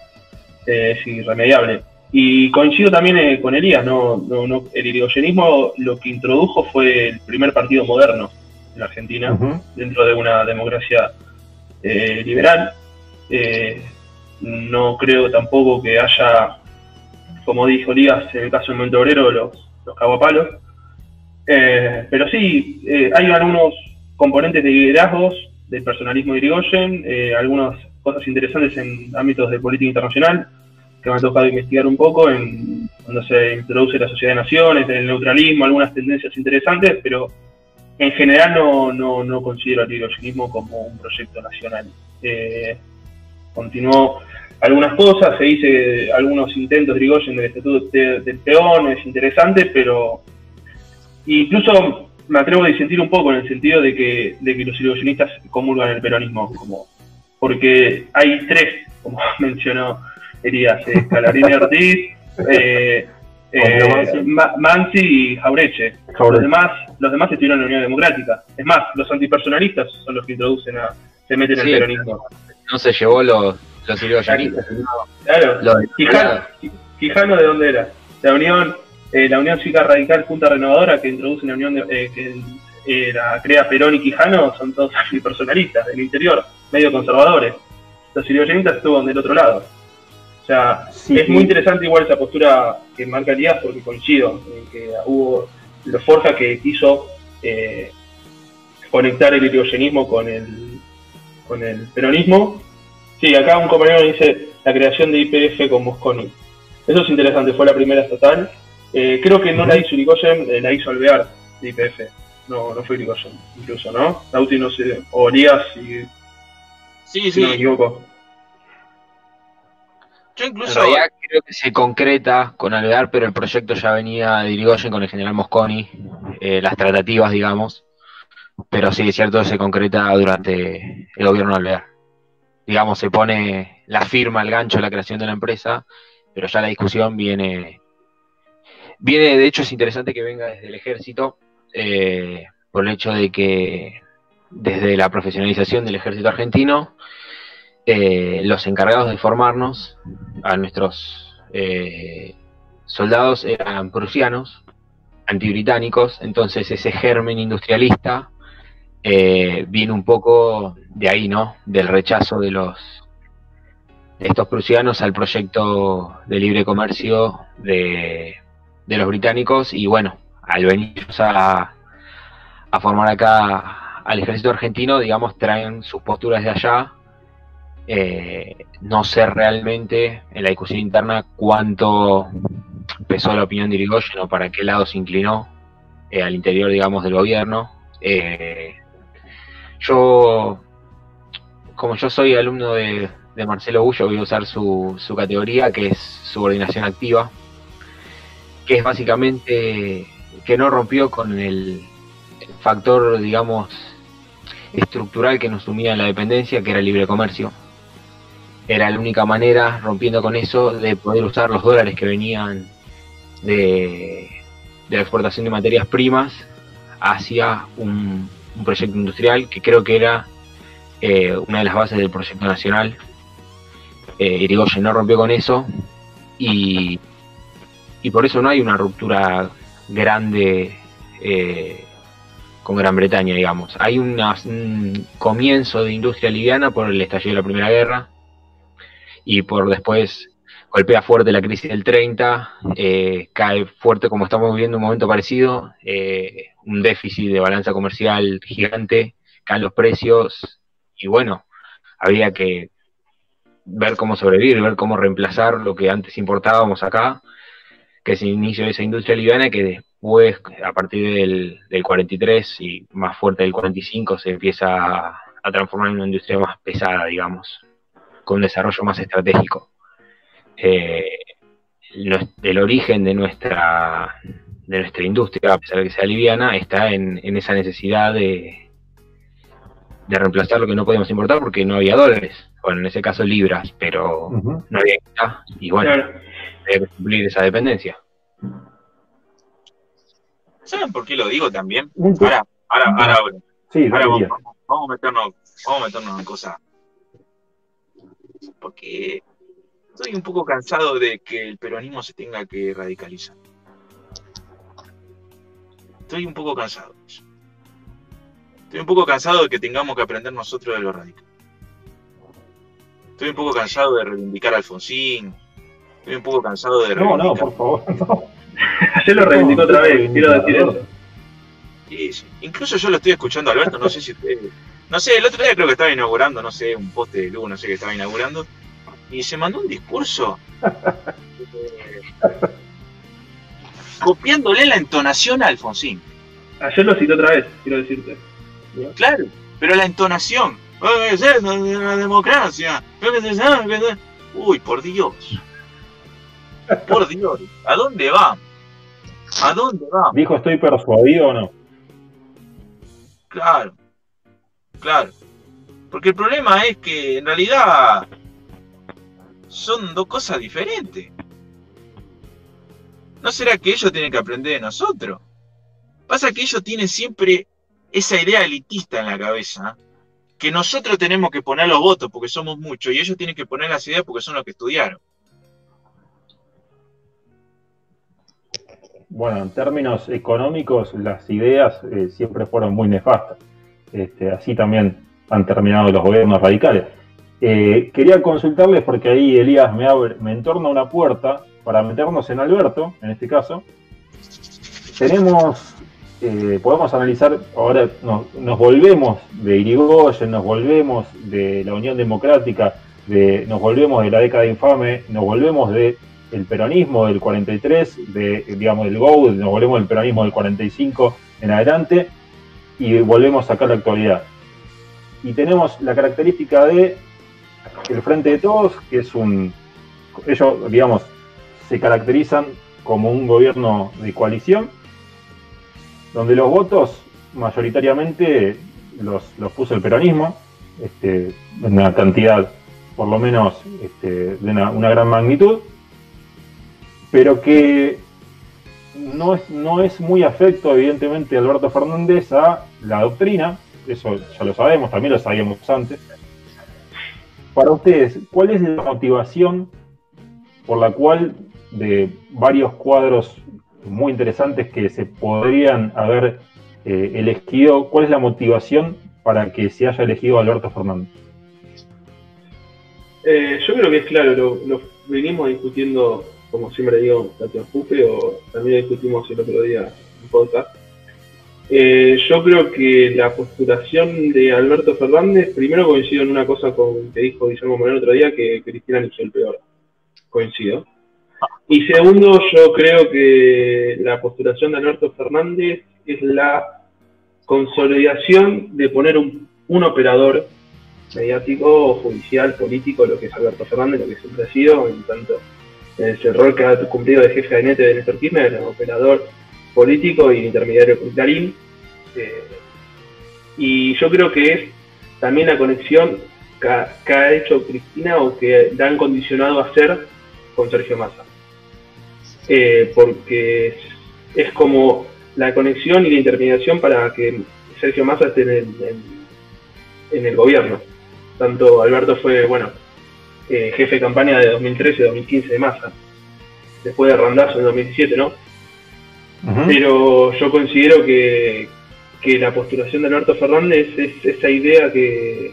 eh, es irremediable. Y coincido también eh, con Elías, ¿no? No, el irigoyenismo lo que introdujo fue el primer partido moderno en la Argentina, dentro de una democracia eh, liberal. no creo tampoco que haya como dijo Díaz, en el caso del momento obrero, los, los caguapalos. Eh, pero sí, eh, hay algunos componentes de liderazgos del personalismo de Irigoyen, eh, algunas cosas interesantes en ámbitos de política internacional que me ha tocado investigar un poco, en cuando se introduce la sociedad de naciones, el neutralismo, algunas tendencias interesantes, pero en general no, no, no considero al irigoyenismo como un proyecto nacional. continuó algunas cosas, se dice algunos intentos de Irigoyen del Estatuto del Peón, es interesante, pero incluso me atrevo a disentir un poco en el sentido de que, de que los irigoyenistas comulgan el peronismo, como porque hay tres, como mencionó Elías, eh, Scalarini Ortiz, eh, eh, Mansi y Jaureche. Los demás, los demás estuvieron en la Unión Democrática. Es más, los antipersonalistas son los que introducen a, se meten en el peronismo. No se llevó los, los irigoyenistas. Claro, Quijano, Quijano, ¿de dónde era? La Unión eh, la Unión Cívica Radical Junta Renovadora que introduce la Unión eh, que eh, la crea Perón y Quijano son todos personalistas del interior, medio conservadores. Los irigoyenistas estuvo del otro lado. O sea, es muy interesante igual esa postura que marca Díaz porque coincido en que hubo los Forja que quiso conectar el irigoyenismo con el, con el peronismo. Sí, acá un compañero dice la creación de IPF con Mosconi. Eso es interesante, fue la primera estatal eh, creo que no la hizo Irigoyen, eh, la hizo Alvear de IPF. No, no fue Irigoyen, incluso, ¿no? Lauti no sé, o Lías, y, sí, sí. no me equivoco. Yo incluso... Creo que se concreta con Alvear, pero el proyecto ya venía de Irigoyen con el general Mosconi, eh, las tratativas, digamos. Pero sí, es cierto, se concreta durante el gobierno de Alvear. Digamos, se pone la firma, el gancho la creación de la empresa, pero ya la discusión viene Viene, de hecho, es interesante que venga desde el ejército, eh, por el hecho de que desde la profesionalización del ejército argentino, eh, los encargados de formarnos a nuestros eh, soldados eran prusianos, antibritánicos, entonces ese germen industrialista viene un poco de ahí, ¿no? Del rechazo de los de estos prusianos al proyecto de libre comercio de de los británicos y bueno, al venir a, a formar acá al ejército argentino, digamos, traen sus posturas de allá. Eh, no sé realmente en la discusión interna cuánto pesó la opinión de Irigoyen o para qué lado se inclinó eh, al interior, digamos, del gobierno. Eh, yo, como yo soy alumno de, de Marcelo Bullo, voy a usar su, su categoría, que es subordinación activa que es básicamente que no rompió con el, factor, digamos, estructural que nos sumía en la dependencia, que era el libre comercio. Era la única manera, rompiendo con eso, de poder usar los dólares que venían de, la exportación de materias primas hacia un, proyecto industrial que creo que era eh, una de las bases del proyecto nacional. Eh, Irigoyen no rompió con eso y y por eso no hay una ruptura grande eh, con Gran Bretaña, digamos. Hay un comienzo de industria liviana por el estallido de la Primera Guerra y por después golpea fuerte la crisis del 30, eh, cae fuerte como estamos viviendo un momento parecido, eh, un déficit de balanza comercial gigante, caen los precios y bueno, había que ver cómo sobrevivir, ver cómo reemplazar lo que antes importábamos acá que es inicio de esa industria liviana que después, a partir del, 43 y más fuerte del 45, se empieza a, transformar en una industria más pesada, digamos, con un desarrollo más estratégico. Eh, el origen de nuestra, de nuestra industria, a pesar de que sea liviana, está en, esa necesidad de, de reemplazar lo que no podíamos importar porque no había dólares, bueno, en ese caso libras, pero no había y bueno de cumplir esa dependencia. ¿Saben por qué lo digo también? Ahora, ahora, ahora, ahora vamos, vamos, a meternos, vamos a meternos en cosas. Porque estoy un poco cansado de que el peronismo se tenga que radicalizar. Estoy un poco cansado de eso. Estoy un poco cansado de que tengamos que aprender nosotros de lo radical. Estoy un poco cansado de reivindicar a Alfonsín, Estoy un poco cansado de No, no, por favor, no. Ayer lo reivindicó otra vez, quiero decir eso. Incluso yo lo estoy escuchando, Alberto, no sé si usted, no sé, el otro día creo que estaba inaugurando, no sé, un poste de luz, no sé qué estaba inaugurando, y se mandó un discurso copiándole la entonación a Alfonsín. Ayer lo citó otra vez, quiero decirte. Claro, pero la entonación, la democracia, uy, por Dios. Por Dios, ¿a dónde va? ¿A dónde va? Dijo, ¿estoy persuadido o no? Claro, claro. Porque el problema es que en realidad son dos cosas diferentes. ¿No será que ellos tienen que aprender de nosotros? Pasa que ellos tienen siempre esa idea elitista en la cabeza, que nosotros tenemos que poner los votos porque somos muchos y ellos tienen que poner las ideas porque son los que estudiaron. Bueno, en términos económicos, las ideas eh, siempre fueron muy nefastas. Este, así también han terminado los gobiernos radicales. Eh, quería consultarles porque ahí Elías me, abre, me entorna una puerta para meternos en Alberto, en este caso. Tenemos, eh, podemos analizar, ahora nos, nos, volvemos de Irigoyen, nos volvemos de la Unión Democrática, de, nos volvemos de la década infame, nos volvemos de el peronismo del 43, de, digamos, del GO, nos volvemos del peronismo del 45 en adelante y volvemos a sacar la actualidad. Y tenemos la característica de el Frente de Todos, que es un, ellos, digamos, se caracterizan como un gobierno de coalición, donde los votos mayoritariamente los, los puso el peronismo, este, una cantidad por lo menos este, de una gran magnitud, pero que no es, no es muy afecto, evidentemente, Alberto Fernández a la doctrina, eso ya lo sabemos, también lo sabíamos antes. Para ustedes, ¿cuál es la motivación por la cual de varios cuadros muy interesantes que se podrían haber eh, elegido, cuál es la motivación para que se haya elegido Alberto Fernández? Eh, yo creo que es claro, lo, lo venimos discutiendo como siempre digo, Tatiana Jupe, o también discutimos el otro día en podcast. Eh, yo creo que la postulación de Alberto Fernández, primero coincido en una cosa con que dijo Guillermo Moreno el otro día, que Cristina hizo el peor. Coincido. Y segundo, yo creo que la postulación de Alberto Fernández es la consolidación de poner un, un operador mediático, judicial, político, lo que es Alberto Fernández, lo que siempre ha sido, en tanto ese rol que ha cumplido de jefe de gabinete de Néstor Kirchner, operador político y intermediario con. Eh, y yo creo que es también la conexión que, ha hecho Cristina o que la han condicionado a hacer con Sergio Massa. Eh, porque es, como la conexión y la intermediación para que Sergio Massa esté en en el gobierno. Tanto Alberto fue, bueno, eh, jefe de campaña de 2013-2015 de Massa, después de Randazo en 2017, ¿no? Pero yo considero que, la postulación de Alberto Fernández es esa idea que,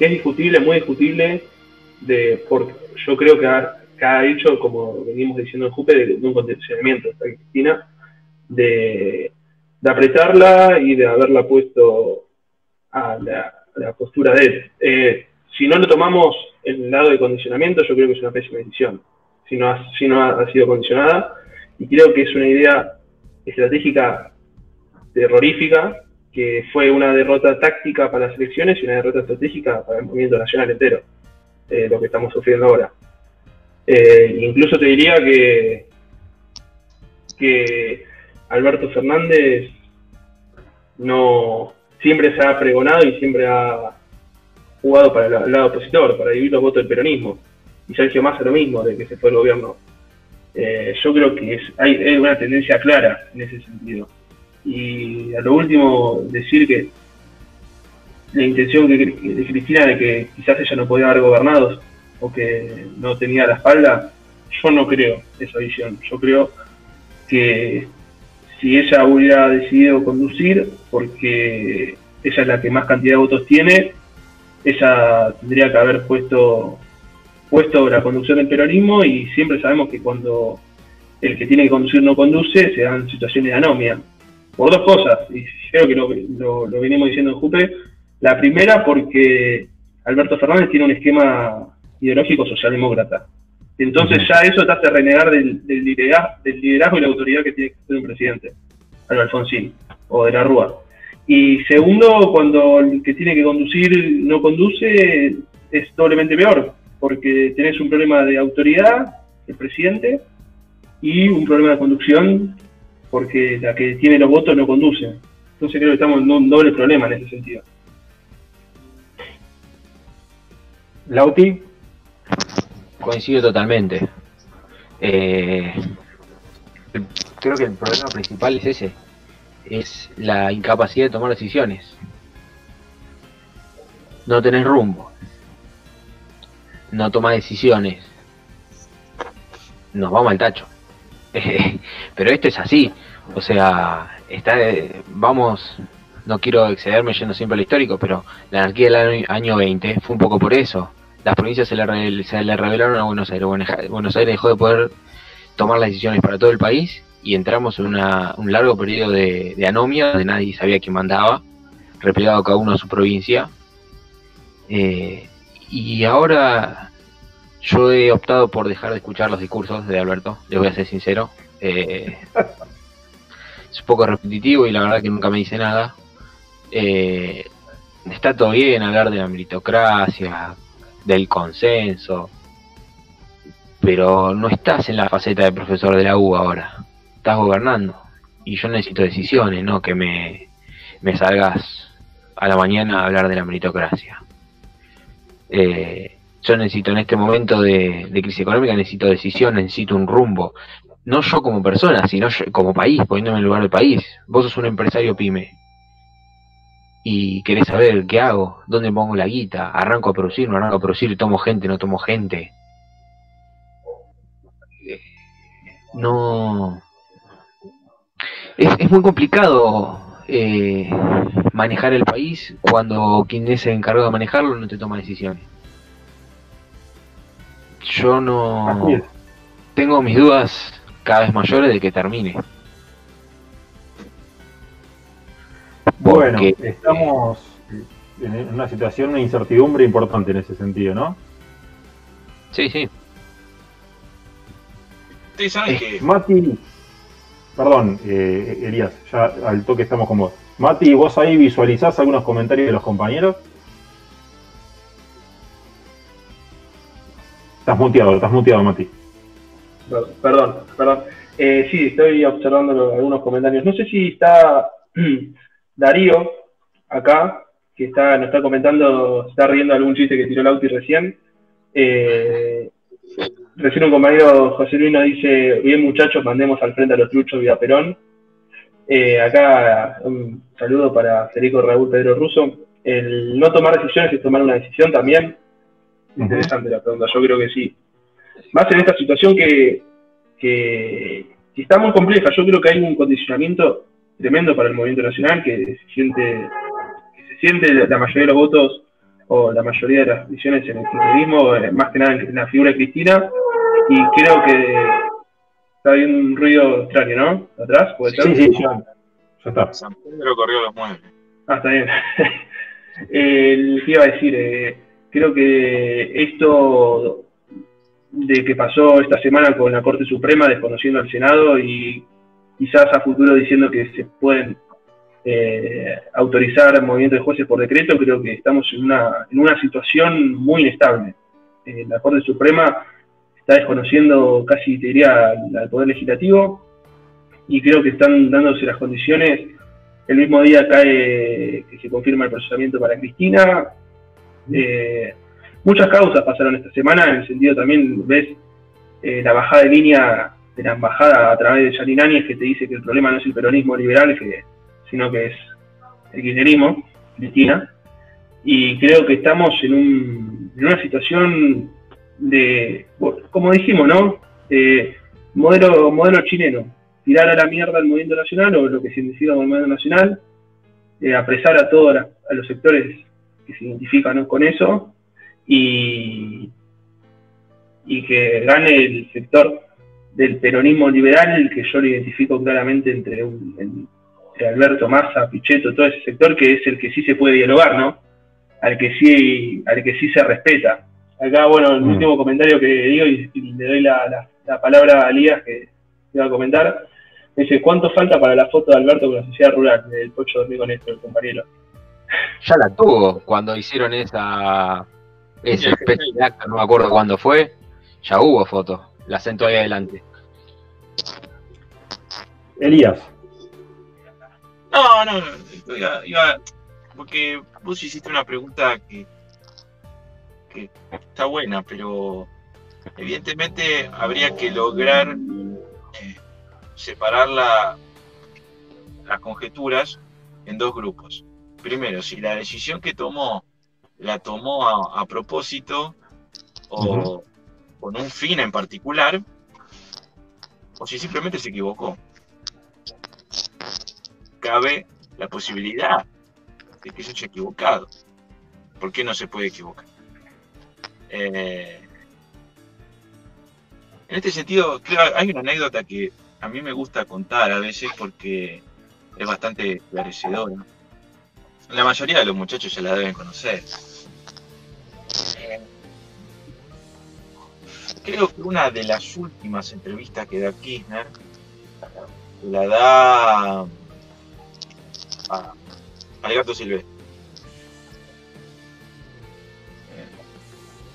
es discutible, muy discutible, de porque yo creo que ha, hecho, como venimos diciendo en Jupe, de, un condicionamiento de Cristina, de, apretarla y de haberla puesto a la, postura de él. Eh, si no lo tomamos el lado de condicionamiento, yo creo que es una pésima decisión. Si no ha, sido condicionada, y creo que es una idea estratégica terrorífica, que fue una derrota táctica para las elecciones y una derrota estratégica para el movimiento nacional entero, eh, lo que estamos sufriendo ahora. Eh, incluso te diría que, que Alberto Fernández no siempre se ha pregonado y siempre ha, jugado para el lado opositor, para dividir los votos del peronismo. Y Sergio Massa lo mismo, de que se fue el gobierno. Eh, yo creo que es, hay, una tendencia clara en ese sentido. Y a lo último, decir que la intención de Cristina de que quizás ella no podía haber gobernado o que no tenía la espalda, yo no creo esa visión. Yo creo que si ella hubiera decidido conducir, porque ella es la que más cantidad de votos tiene, ella tendría que haber puesto puesto la conducción del peronismo y siempre sabemos que cuando el que tiene que conducir no conduce, se dan situaciones de anomia. Por dos cosas, y creo que lo, lo, venimos diciendo en Jupe. La primera, porque Alberto Fernández tiene un esquema ideológico socialdemócrata. Entonces ya eso te hace renegar del, del, liderazgo, del liderazgo y la autoridad que tiene que tener un presidente, Alfonsín, o de la Rúa. Y segundo, cuando el que tiene que conducir no conduce, es doblemente peor, porque tenés un problema de autoridad, el presidente, y un problema de conducción porque la que tiene los votos no conduce. Entonces creo que estamos en un doble problema en ese sentido. Lauti. Coincido totalmente. Eh, creo que el problema principal es ese, es la incapacidad de tomar decisiones. No tenés rumbo, no toma decisiones, nos vamos al tacho. pero esto es así. O sea, está, vamos, no quiero excederme yendo siempre al histórico, pero la anarquía del año, 20 fue un poco por eso. Las provincias se le, se le revelaron a Buenos Aires. Buenos Aires dejó de poder tomar las decisiones para todo el país y entramos en una, un largo periodo de, anomia donde nadie sabía quién mandaba, replegado cada uno a su provincia. Eh, y ahora yo he optado por dejar de escuchar los discursos de Alberto, les voy a ser sincero. Eh, es un poco repetitivo y la verdad que nunca me dice nada. Eh, está todo bien hablar de la meritocracia, del consenso, pero no estás en la faceta de profesor de la U ahora, estás gobernando y yo necesito decisiones, no que me, me salgas a la mañana a hablar de la meritocracia. Eh, yo necesito en este momento de, crisis económica, necesito decisión, necesito un rumbo. No yo como persona, sino como país, poniéndome en lugar del país. Vos sos un empresario pyme y querés saber qué hago, dónde pongo la guita, arranco a producir, no arranco a producir, tomo gente, no tomo gente. No. Es, muy complicado eh, manejar el país cuando quien es el encargado de manejarlo no te toma decisiones. Yo no tengo mis dudas cada vez mayores de que termine. Bueno, estamos en una situación de incertidumbre importante en ese sentido, ¿no? Sí, sí. Sí, ¿sabes eh, Mati, perdón, eh, Elías, ya al toque estamos con vos. Mati, ¿vos ahí visualizás algunos comentarios de los compañeros? Estás muteado, estás muteado, Mati. Perdón, perdón. Eh, sí, estoy observando algunos comentarios. No sé si está Darío acá, que está, nos está comentando, está riendo algún chiste que tiró el Auti recién. Eh, recién un compañero José Luis nos dice, bien muchachos, mandemos al frente a los truchos vía Perón. Eh, acá un saludo para Federico Raúl Pedro Russo. El no tomar decisiones es tomar una decisión también. Interesante la pregunta, yo creo que sí. Más en esta situación que, que, está muy compleja, yo creo que hay un condicionamiento tremendo para el movimiento nacional que se siente, que se siente la mayoría de los votos o la mayoría de las decisiones en el kirchnerismo, eh, más que nada en la figura de Cristina, y creo que está habiendo un ruido extraño, ¿no? ¿Atrás? ¿Puede ser? Sí, sí, ya, ya está. San Pedro corrió los muebles. Ah, está bien. el, ¿Qué iba a decir? Eh, creo que esto de que pasó esta semana con la Corte Suprema desconociendo al Senado y quizás a futuro diciendo que se pueden eh, autorizar movimientos de jueces por decreto, creo que estamos en una, en una situación muy inestable. Eh, la Corte Suprema está desconociendo casi, te al, Poder Legislativo y creo que están dándose las condiciones. El mismo día cae que se confirma el procesamiento para Cristina, eh, muchas causas pasaron esta semana, en el sentido también ves eh, la bajada de línea de la embajada a través de Yarinani que te dice que el problema no es el peronismo liberal, sino que es el kirchnerismo, Cristina. Y creo que estamos en, un, en una situación de, como dijimos, ¿no? modelo, modelo chileno, tirar a la mierda al movimiento nacional o lo que significa el movimiento nacional, eh, apresar a todos los sectores que se identifican con eso y, y que gane el sector del peronismo liberal, el que yo lo identifico claramente entre, un, Alberto Massa, Pichetto, todo ese sector que es el que sí se puede dialogar, ¿no? Al que sí, al que sí se respeta. Acá, bueno, el mm. último comentario que digo y, le doy la, palabra a Elías que iba a comentar, dice, ¿cuánto falta para la foto de Alberto con la sociedad rural? Del Pocho dormir con esto, el compañero. Ya la tuvo cuando hicieron esa, ese especie de acta, no me acuerdo cuándo fue, ya hubo foto, la sentó ahí adelante. Elías. No, no, no iba, porque vos hiciste una pregunta que, que está buena, pero evidentemente habría que lograr eh, separar la, las conjeturas en dos grupos. Primero, si la decisión que tomó la tomó a, propósito o con un fin en particular, o si simplemente se equivocó. Cabe la posibilidad de que se haya equivocado. ¿Por qué no se puede equivocar? Eh, en este sentido, hay una anécdota que a mí me gusta contar a veces porque es bastante esclarecedora. La mayoría de los muchachos ya la deben conocer. creo que una de las últimas entrevistas que da Kirchner la da a Alberto Silvestre.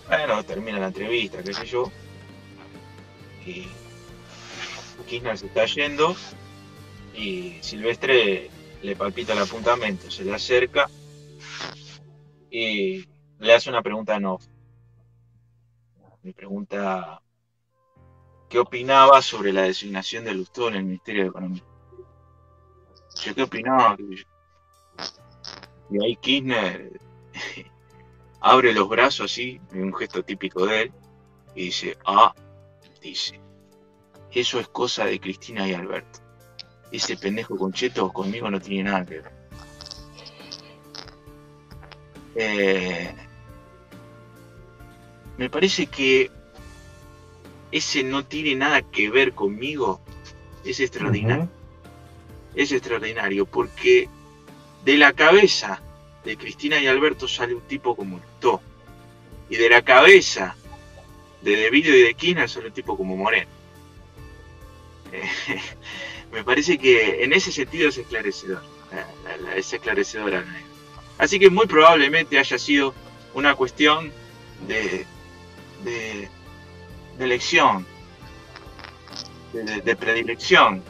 Bueno, termina la entrevista, qué sé yo. Y Kirchner se está yendo y Silvestre le palpita el apuntamiento, se le acerca y le hace una pregunta no me pregunta qué opinaba sobre la designación de Lustó en el Ministerio de Economía. Yo qué opinaba. Y ahí Kirchner abre los brazos así, en un gesto típico de él, y dice, ah, dice, eso es cosa de Cristina y Alberto. Ese pendejo concheto conmigo no tiene nada que ver. Eh, me parece que ese no tiene nada que ver conmigo es extraordinario. Es extraordinario porque de la cabeza de Cristina y Alberto sale un tipo como Lutó. Y de la cabeza de Devido y de Quina sale un tipo como Moreno. me parece que en ese sentido es esclarecedor. es esclarecedora. Así que muy probablemente haya sido una cuestión de, de, elección, de, predilección.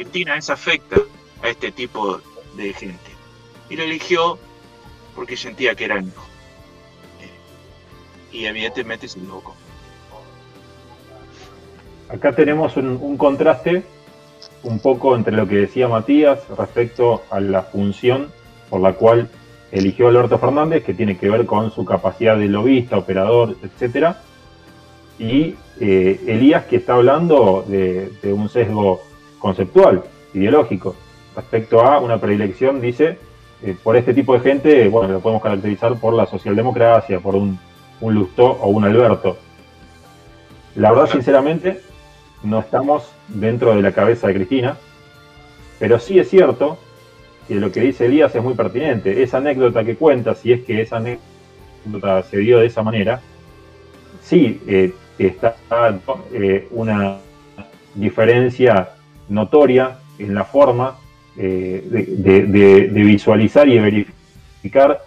Cristina es afecta a este tipo de gente. Y lo eligió porque sentía que era el mejor. Y evidentemente se equivocó. Acá tenemos un, contraste un poco entre lo que decía Matías respecto a la función por la cual eligió Alberto Fernández, que tiene que ver con su capacidad de lobista, operador, etcétera, y eh, Elías, que está hablando de, un sesgo conceptual, ideológico, respecto a una predilección, dice, eh, por este tipo de gente, bueno, lo podemos caracterizar por la socialdemocracia, por un, un Lustó o un Alberto. La verdad, sinceramente, no estamos dentro de la cabeza de Cristina, pero sí es cierto que lo que dice Elías es muy pertinente. Esa anécdota que cuenta, si es que esa anécdota se dio de esa manera, sí eh, está eh, una diferencia notoria en la forma eh, de, visualizar y verificar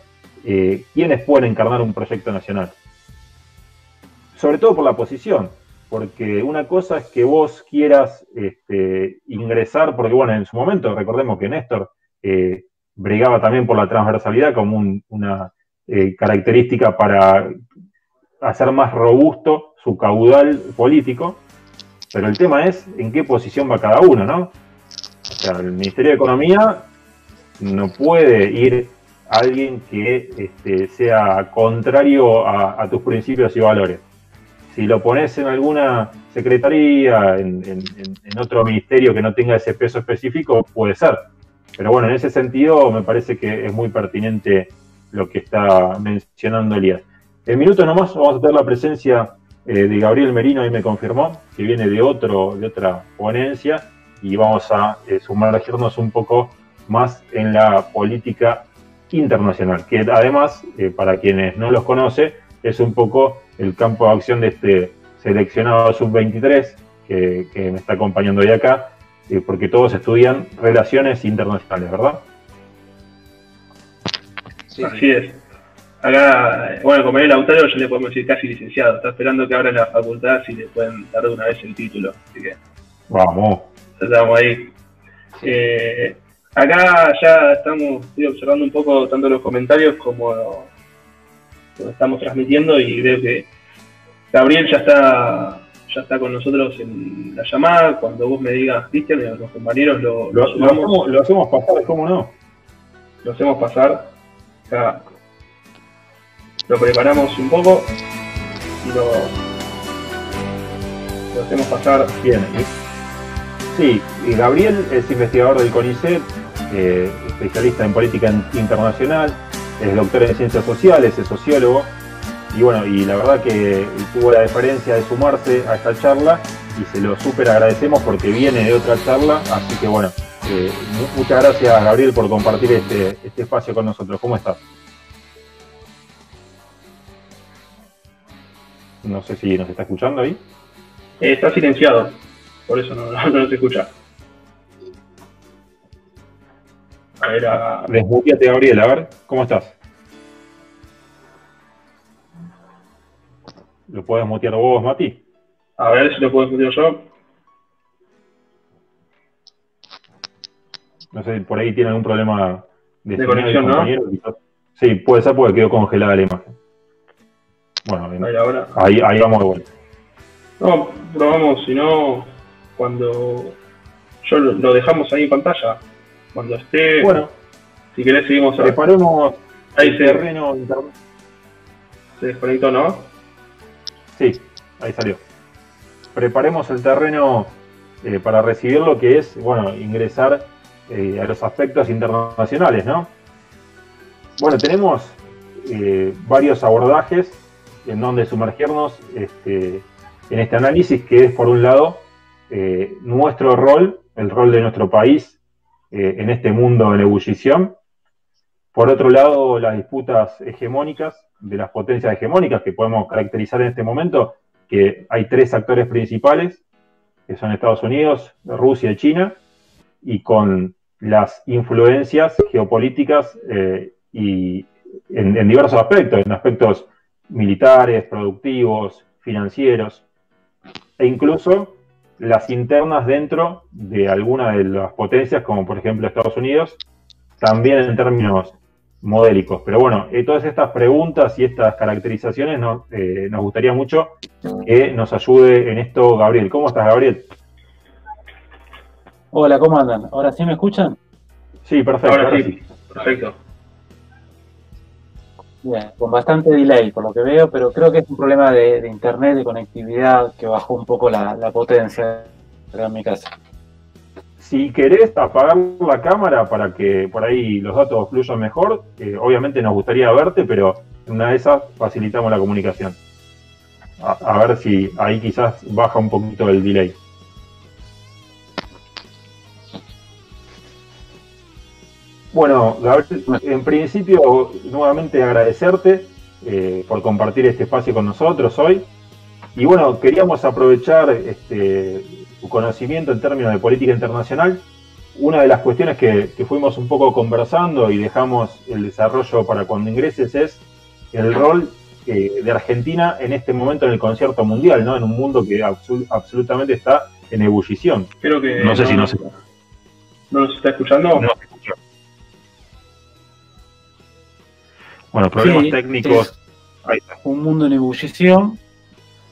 quiénes pueden encarnar un proyecto nacional. Sobre todo por la posición, porque una cosa es que vos quieras este, ingresar, porque bueno, en su momento, recordemos que Néstor eh, brigaba también por la transversalidad como una eh, característica para hacer más robusto su caudal político, pero el tema es en qué posición va cada uno, ¿no? O sea, el Ministerio de Economía no puede ir alguien que este, sea contrario a, tus principios y valores. Si lo pones en alguna secretaría, en otro ministerio que no tenga ese peso específico, puede ser pero bueno, en ese sentido me parece que es muy pertinente lo que está mencionando Elías. En minutos nomás vamos a tener la presencia eh, de Gabriel Merino, ahí me confirmó, que viene de, otro, de otra ponencia, y vamos a eh, sumergirnos un poco más en la política internacional, que además, eh, para quienes no los conoce, es un poco el campo de acción de este seleccionado sub-23 que, me está acompañando hoy acá, porque todos estudian relaciones internacionales, ¿verdad? Sí, Así es. Acá, bueno, como el Lautaro ya le podemos decir casi licenciado. Está esperando que abra la facultad si le pueden dar de una vez el título. Así que. Vamos. Estamos ahí. Eh, acá ya estamos observando un poco tanto los comentarios como lo, estamos transmitiendo y veo que Gabriel ya está ya está con nosotros en la llamada. Cuando vos me digas, Cristian, y los compañeros lo, lo, lo, hacemos, lo hacemos pasar, ¿cómo no? Lo hacemos pasar. Acá lo preparamos un poco y lo, hacemos pasar. Bien. Sí, Gabriel es investigador del CONICET, eh, especialista en política internacional, es doctor en ciencias sociales, es sociólogo, y bueno, y la verdad que tuvo la deferencia de sumarse a esta charla y se lo súper agradecemos porque viene de otra charla, así que bueno, eh, muchas gracias Gabriel por compartir este, este espacio con nosotros. ¿Cómo estás? No sé si nos está escuchando ahí. Eh, está silenciado, por eso no, no, se escucha. A ver, a... Desmuteate, Gabriel, a ver, ¿cómo estás? ¿Lo puedes mutear vos, Mati? A ver si lo puedo mutear yo. No sé, por ahí tiene algún problema de, de conexión, ¿no? Sí, puede ser porque quedó congelada la imagen. Bueno, ahí, ahora. ahí, ahí vamos de vuelta. No, probamos, si no, cuando yo lo, dejamos ahí en pantalla. Cuando esté. Bueno, si querés, seguimos. Preparemos ahí el terreno internet. ¿Se desconectó, no? Sí, ahí salió. Preparemos el terreno eh, para recibir lo que es, bueno, ingresar eh, a los aspectos internacionales, ¿no? Bueno, tenemos eh, varios abordajes en donde sumergirnos este, en este análisis, que es por un lado eh, nuestro rol, el rol de nuestro país eh, en este mundo en ebullición. Por otro lado, las disputas hegemónicas de las potencias hegemónicas que podemos caracterizar en este momento, que hay tres actores principales, que son Estados Unidos, Rusia y China, y con las influencias geopolíticas eh, y en, en, diversos aspectos, en aspectos militares, productivos, financieros, e incluso las internas dentro de alguna de las potencias, como por ejemplo Estados Unidos, también en términos modélicos. Pero bueno, eh, todas estas preguntas y estas caracterizaciones eh, nos gustaría mucho que nos ayude en esto Gabriel. ¿Cómo estás, Gabriel? Hola, ¿cómo andan? ¿Ahora sí me escuchan? Sí, perfecto. Ahora, sí. Perfecto. Con bastante delay por lo que veo, pero creo que es un problema de, internet, de conectividad, que bajó un poco la, potencia en mi casa. Si querés apagar la cámara para que por ahí los datos fluyan mejor, eh, obviamente nos gustaría verte, pero en una de esas facilitamos la comunicación. a ver si ahí quizás baja un poquito el delay. Bueno, Gabriel, en principio, nuevamente agradecerte eh, por compartir este espacio con nosotros hoy. Y bueno, queríamos aprovechar este, tu conocimiento en términos de política internacional. Una de las cuestiones que, fuimos un poco conversando y dejamos el desarrollo para cuando ingreses es el rol eh, de Argentina en este momento en el concierto mundial, ¿no? En un mundo que absolutamente está en ebullición. Creo que no sé si nos, ¿No nos está escuchando. No, Bueno, problemas técnicos. Un mundo en ebullición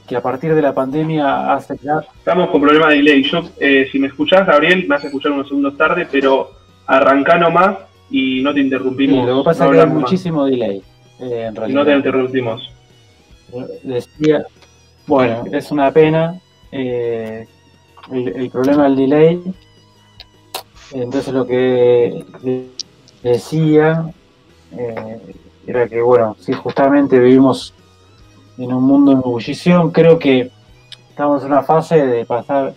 que a partir de la pandemia hace ya... Estamos con problemas de delay. Yo, eh, si me escuchás, Gabriel, me vas a escuchar unos segundos tarde, pero arrancá nomás y no te interrumpimos. lo que pasa es que hay muchísimo delay. Eh, en no te interrumpimos. Decía, bueno, es una pena. Eh, el, problema del delay. Entonces lo que decía era que, bueno, si justamente vivimos en un mundo en ebullición. Creo que estamos en una fase de pasar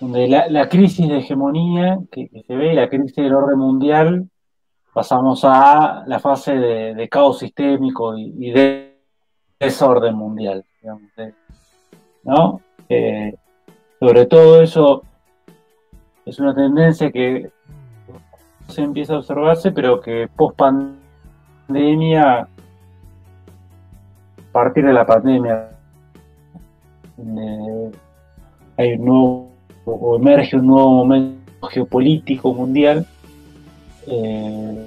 donde la, crisis de hegemonía que, se ve, la crisis del orden mundial, pasamos a la fase de, caos sistémico y, de desorden mundial. ¿no? Eh, sobre todo eso es una tendencia que se empieza a observarse, pero que post a partir de la pandemia, hay un nuevo o emerge un nuevo momento geopolítico mundial, eh,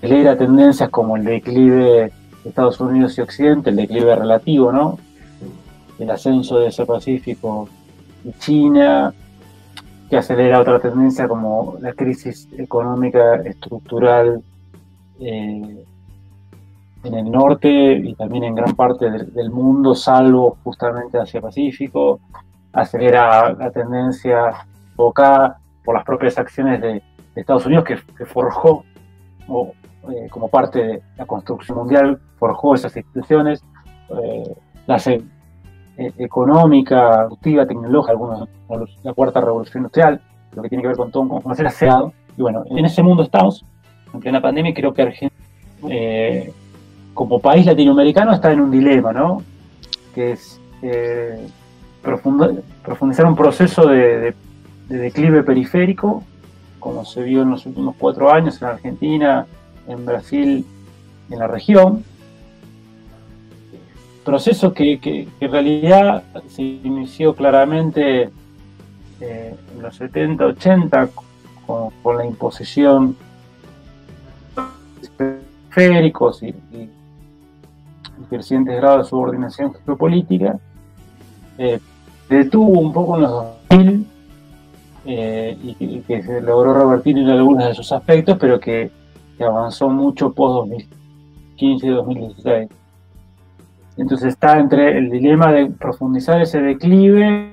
tendencias como el declive de Estados Unidos y Occidente, el declive relativo, ¿no? El ascenso de Asia Pacífico y China, que acelera otra tendencia como la crisis económica estructural eh, en el norte y también en gran parte del, mundo, salvo justamente Asia Pacífico, acelera la tendencia provocada por las propias acciones de, Estados Unidos que, forjó eh, como parte de la construcción mundial, forjó esas instituciones, eh, la e, económica, productiva, tecnológica, algunos, la cuarta revolución industrial, lo que tiene que ver con todo, con hacer aseado. Y bueno, en ese mundo estamos, en plena pandemia, creo que Argentina, eh, como país latinoamericano, está en un dilema, ¿no? Que es profundizar un proceso de, declive periférico, como se vio en los últimos cuatro años en Argentina, en Brasil, en la región. Proceso que, en realidad se inició claramente eh, en los 70, 80 con, la imposición de periféricos y, y, crecientes grados de subordinación geopolítica, eh, detuvo un poco en los 2000 eh, y, que, se logró revertir en algunos de sus aspectos, pero que, avanzó mucho post 2015 y 2016. Entonces está entre el dilema de profundizar ese declive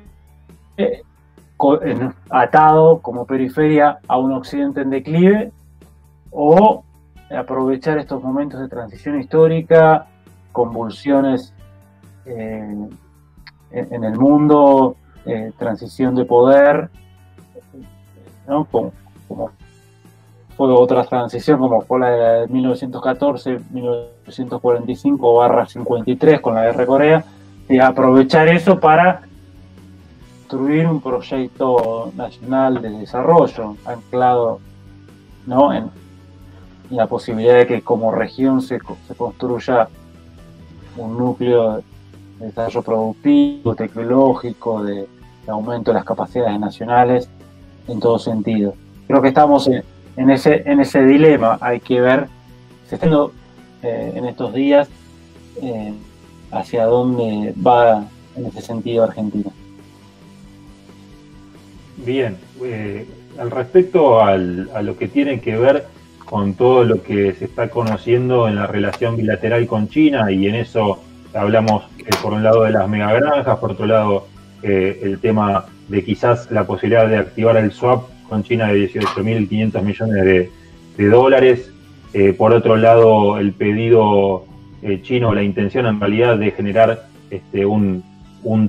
eh, atado como periferia a un occidente en declive o aprovechar estos momentos de transición histórica, convulsiones eh, en, el mundo, eh, transición de poder, ¿no? como, fue otra transición, como fue la de 1914-1945-53 con la guerra de Corea, y aprovechar eso para construir un proyecto nacional de desarrollo anclado ¿no? en, la posibilidad de que como región se, se construya un núcleo desarrollo productivo, tecnológico, de, aumento de las capacidades nacionales, en todo sentido. Creo que estamos en, ese, en ese dilema, hay que ver, se está eh, en estos días eh, hacia dónde va en ese sentido Argentina. Bien, eh, al respecto a lo que tiene que ver con todo lo que se está conociendo en la relación bilateral con China y en eso hablamos eh, por un lado de las megagranjas, por otro lado eh, el tema de quizás la posibilidad de activar el swap con China de 18.500 millones de, dólares, eh, por otro lado el pedido chino, la intención en realidad de generar este, un,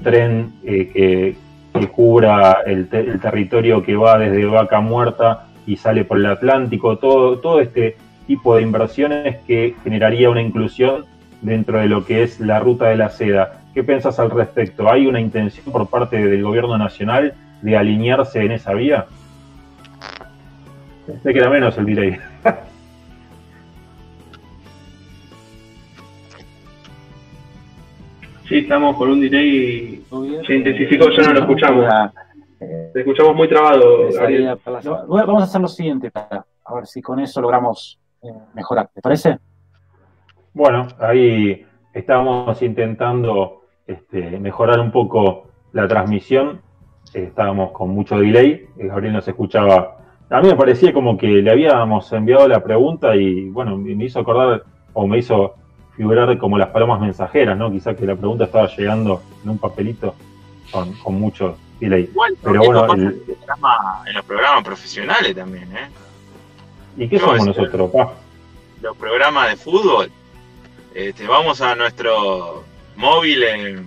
tren que, cubra el, el, territorio que va desde Vaca Muerta y sale por el Atlántico, todo, todo este tipo de inversiones que generaría una inclusión dentro de lo que es la ruta de la seda. ¿Qué piensas al respecto? ¿Hay una intención por parte del gobierno nacional de alinearse en esa vía? Pensé que era menos el delay. Sí, estamos con un delay. Se intensificó, ya no lo escuchamos. Te escuchamos muy trabado. Vamos a hacer lo siguiente para a ver si con eso logramos eh, mejorar. ¿Te parece? Bueno, ahí estábamos intentando este, mejorar un poco la transmisión. Estábamos con mucho delay. Eh, Gabriel nos escuchaba. A mí me parecía como que le habíamos enviado la pregunta y, bueno, me hizo acordar o me hizo figurar como las palomas mensajeras, ¿no? Quizás que la pregunta estaba llegando en un papelito con, Pero bueno, en, los programas profesionales también, ¿eh? ¿Y qué somos nosotros, Los programas de fútbol Este, vamos a nuestro móvil en,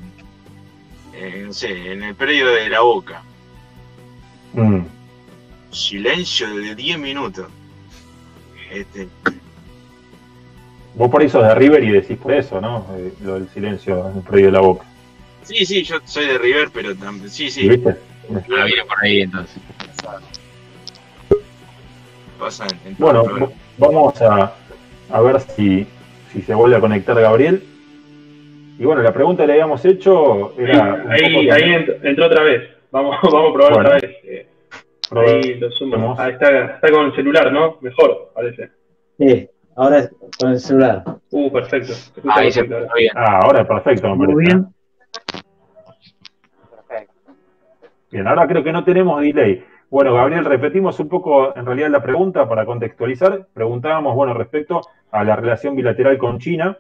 en, no sé, en el predio de la boca. Mm. Silencio de 10 minutos. Este, Vos por eso de River y decís por eso, ¿no? Eh, lo del silencio en el predio de la boca. Sí, sí, yo soy de River, pero también. Sí, sí. ¿Viste? Ah, viene por ahí entonces. En, Bueno, vamos a, a ver si, si se vuelve a conectar Gabriel. Y bueno, la pregunta que le habíamos hecho era. un ahí, poco ahí ent- entró otra vez. Vamos, vamos a probar Bueno. otra vez. Eh, ahí lo sumo. Probemos. Ah, está, está con el celular, ¿no? Mejor, parece. Sí, ahora es con el celular. Uh, perfecto. Ahí se perfecto bien. Ah, ahora perfecto, me Muy parece. bien. Bien, ahora creo que no tenemos delay. Bueno, Gabriel, repetimos un poco en realidad la pregunta para contextualizar. Preguntábamos, bueno, respecto a la relación bilateral con China,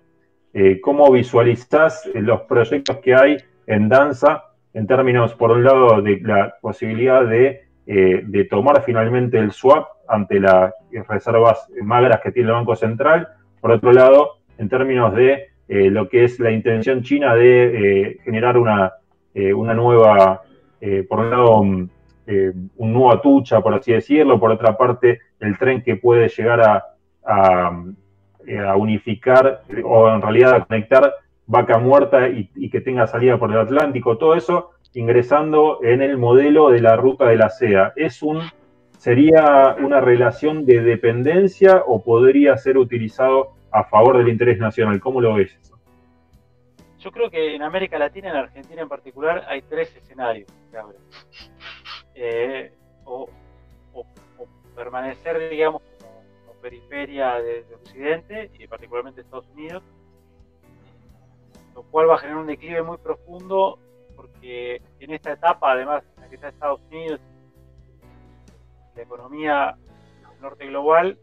eh, ¿cómo visualizás eh, los proyectos que hay en danza en términos, por un lado, de la posibilidad de, eh, de tomar finalmente el swap ante las reservas magras que tiene el Banco Central? Por otro lado, en términos de lo que es la intención china de generar una, una nueva, eh, por un lado, mm, eh, un nuevo atucha, por así decirlo, por otra parte, el tren que puede llegar a, eh, a unificar o en realidad a conectar Vaca Muerta y, y que tenga salida por el Atlántico, todo eso ingresando en el modelo de la ruta de la SEA. ¿Es un, ¿Sería una relación de dependencia o podría ser utilizado a favor del interés nacional? ¿Cómo lo ves? Yo creo que en América Latina, en Argentina en particular, hay tres escenarios que abren. Eh, o, permanecer, digamos, como, periferia de, de Occidente y particularmente Estados Unidos, lo cual va a generar un declive muy profundo porque en esta etapa, además, en la que está Estados Unidos, la economía norte global,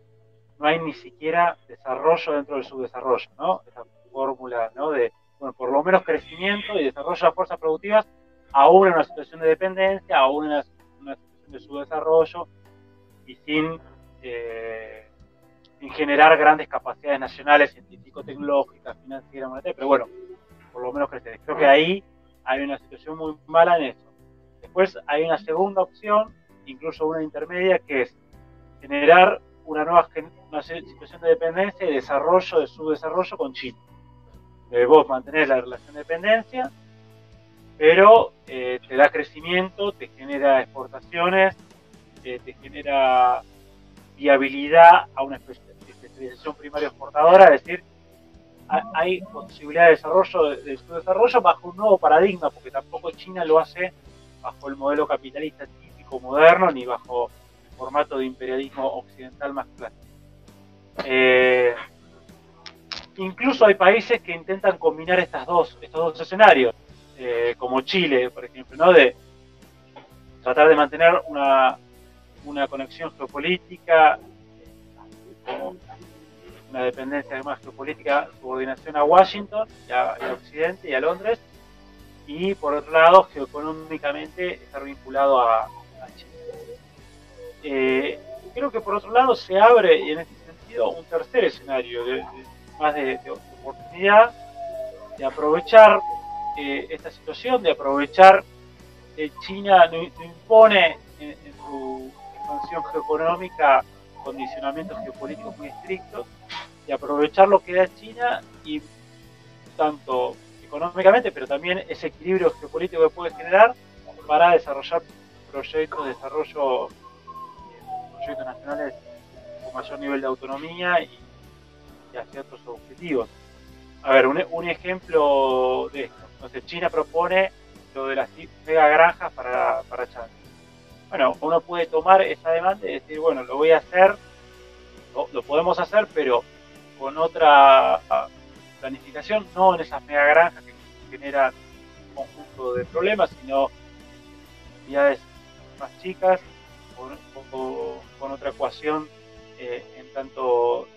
no hay ni siquiera desarrollo dentro del subdesarrollo, ¿no? Esa fórmula, ¿no? De, bueno, por lo menos crecimiento y desarrollo de fuerzas productivas, aún en una situación de dependencia, aún en una, situación de subdesarrollo y sin, eh, generar grandes capacidades nacionales, científico-tecnológicas, financieras, monetarias, pero bueno, por lo menos crecer. Creo que ahí hay una situación muy mala en eso. Después hay una segunda opción, incluso una intermedia, que es generar una nueva situación de dependencia y desarrollo de subdesarrollo con China. Eh, vos mantenés la relación de dependencia, pero eh, te da crecimiento, te genera exportaciones, eh, te genera viabilidad a una espe- especialización primaria exportadora, es decir, ha- hay posibilidad de desarrollo, de, de subdesarrollo bajo un nuevo paradigma, porque tampoco China lo hace bajo el modelo capitalista típico moderno, ni bajo el formato de imperialismo occidental más clásico. Incluso hay países que intentan combinar estas dos, estos dos escenarios, eh, como Chile, por ejemplo, ¿no? de tratar de mantener una, una conexión geopolítica, una dependencia además geopolítica, subordinación a Washington, y a, Occidente y a Londres, y por otro lado, geoeconómicamente estar vinculado a, Chile. Eh, creo que por otro lado se abre, y en este sentido, un tercer escenario de- más de, de oportunidad de aprovechar eh, esta situación, de aprovechar que China no, impone en, su expansión geoeconómica condicionamientos geopolíticos muy estrictos, y aprovechar lo que da China y tanto económicamente, pero también ese equilibrio geopolítico que puede generar para desarrollar proyectos de desarrollo, eh, proyectos nacionales con mayor nivel de autonomía y, y hacia otros objetivos. A ver, un, un ejemplo de esto. Entonces, China propone lo de las mega granjas para, para changas. Bueno, uno puede tomar esa demanda y decir, bueno, lo voy a hacer, lo, podemos hacer, pero con otra ah, planificación, no en esas mega granjas que generan un conjunto de problemas, sino unidades más chicas, con, otra ecuación eh, en tanto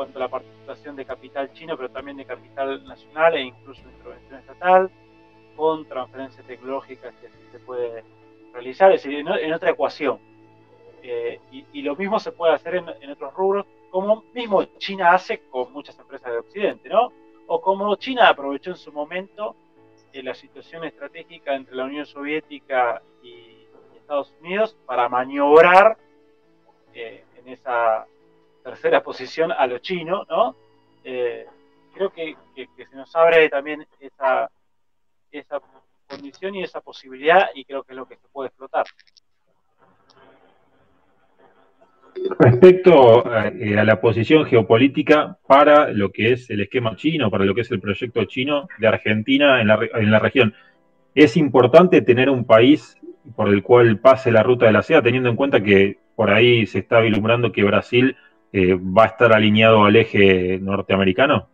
cuanto a la participación de capital chino, pero también de capital nacional e incluso intervención estatal, con transferencia tecnológica que se puede realizar, es decir, en, en otra ecuación. Eh, y, y lo mismo se puede hacer en, en otros rubros, como mismo China hace con muchas empresas de Occidente, ¿no? O como China aprovechó en su momento eh, la situación estratégica entre la Unión Soviética y, Estados Unidos para maniobrar eh, en esa tercera posición a lo chino, ¿no? Eh, creo que, se nos abre también esa, condición y esa posibilidad y creo que es lo que se puede explotar. Respecto eh, a, la posición geopolítica para lo que es el esquema chino, para lo que es el proyecto chino de Argentina en la, en la región, es importante tener un país por el cual pase la ruta de la seda, teniendo en cuenta que por ahí se está vislumbrando que Brasil eh, va a estar alineado al eje norteamericano.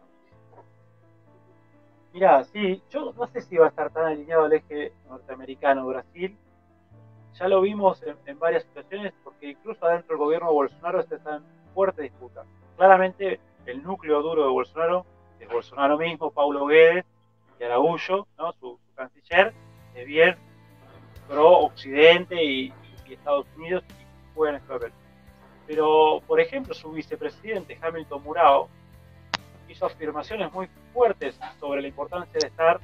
Mira, sí, yo no sé si va a estar tan alineado al eje norteamericano Brasil, ya lo vimos en, varias situaciones, porque incluso adentro del gobierno de Bolsonaro está en fuerte disputa. Claramente, el núcleo duro de Bolsonaro es Bolsonaro mismo, Paulo Guedes y Araújo, su, canciller, es bien pro-Occidente y, Estados Unidos y juegan este papel. Pero, por ejemplo, su vicepresidente, Hamilton Murao, hizo afirmaciones muy fuertes sobre la importancia de estar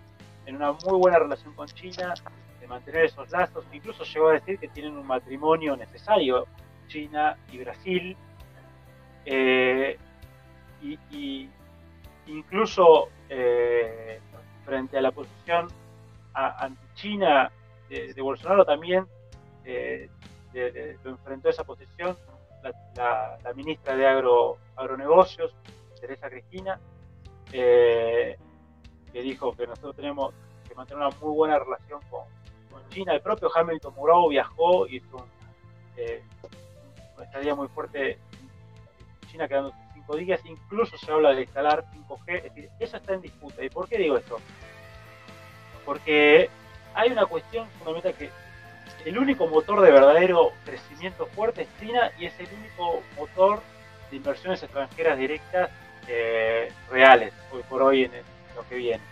en una muy buena relación con China de mantener esos lazos. Incluso llegó a decir que tienen un matrimonio necesario, China y Brasil. Eh, y, incluso eh, frente a la posición anti-China de, Bolsonaro también eh, lo enfrentó esa posición la, ministra de Agro, Agronegocios, Teresa Cristina, que dijo que nosotros tenemos que mantener una muy buena relación con, China. El propio Hamilton Murao viajó y hizo eh, una estadía muy fuerte en China, quedando cinco días. Incluso se habla de instalar 5G. Es decir, eso está en disputa. ¿Y por qué digo esto? Porque hay una cuestión fundamental que el único motor de verdadero crecimiento fuerte es China y es el único motor de inversiones extranjeras directas eh, reales hoy por hoy en lo que viene.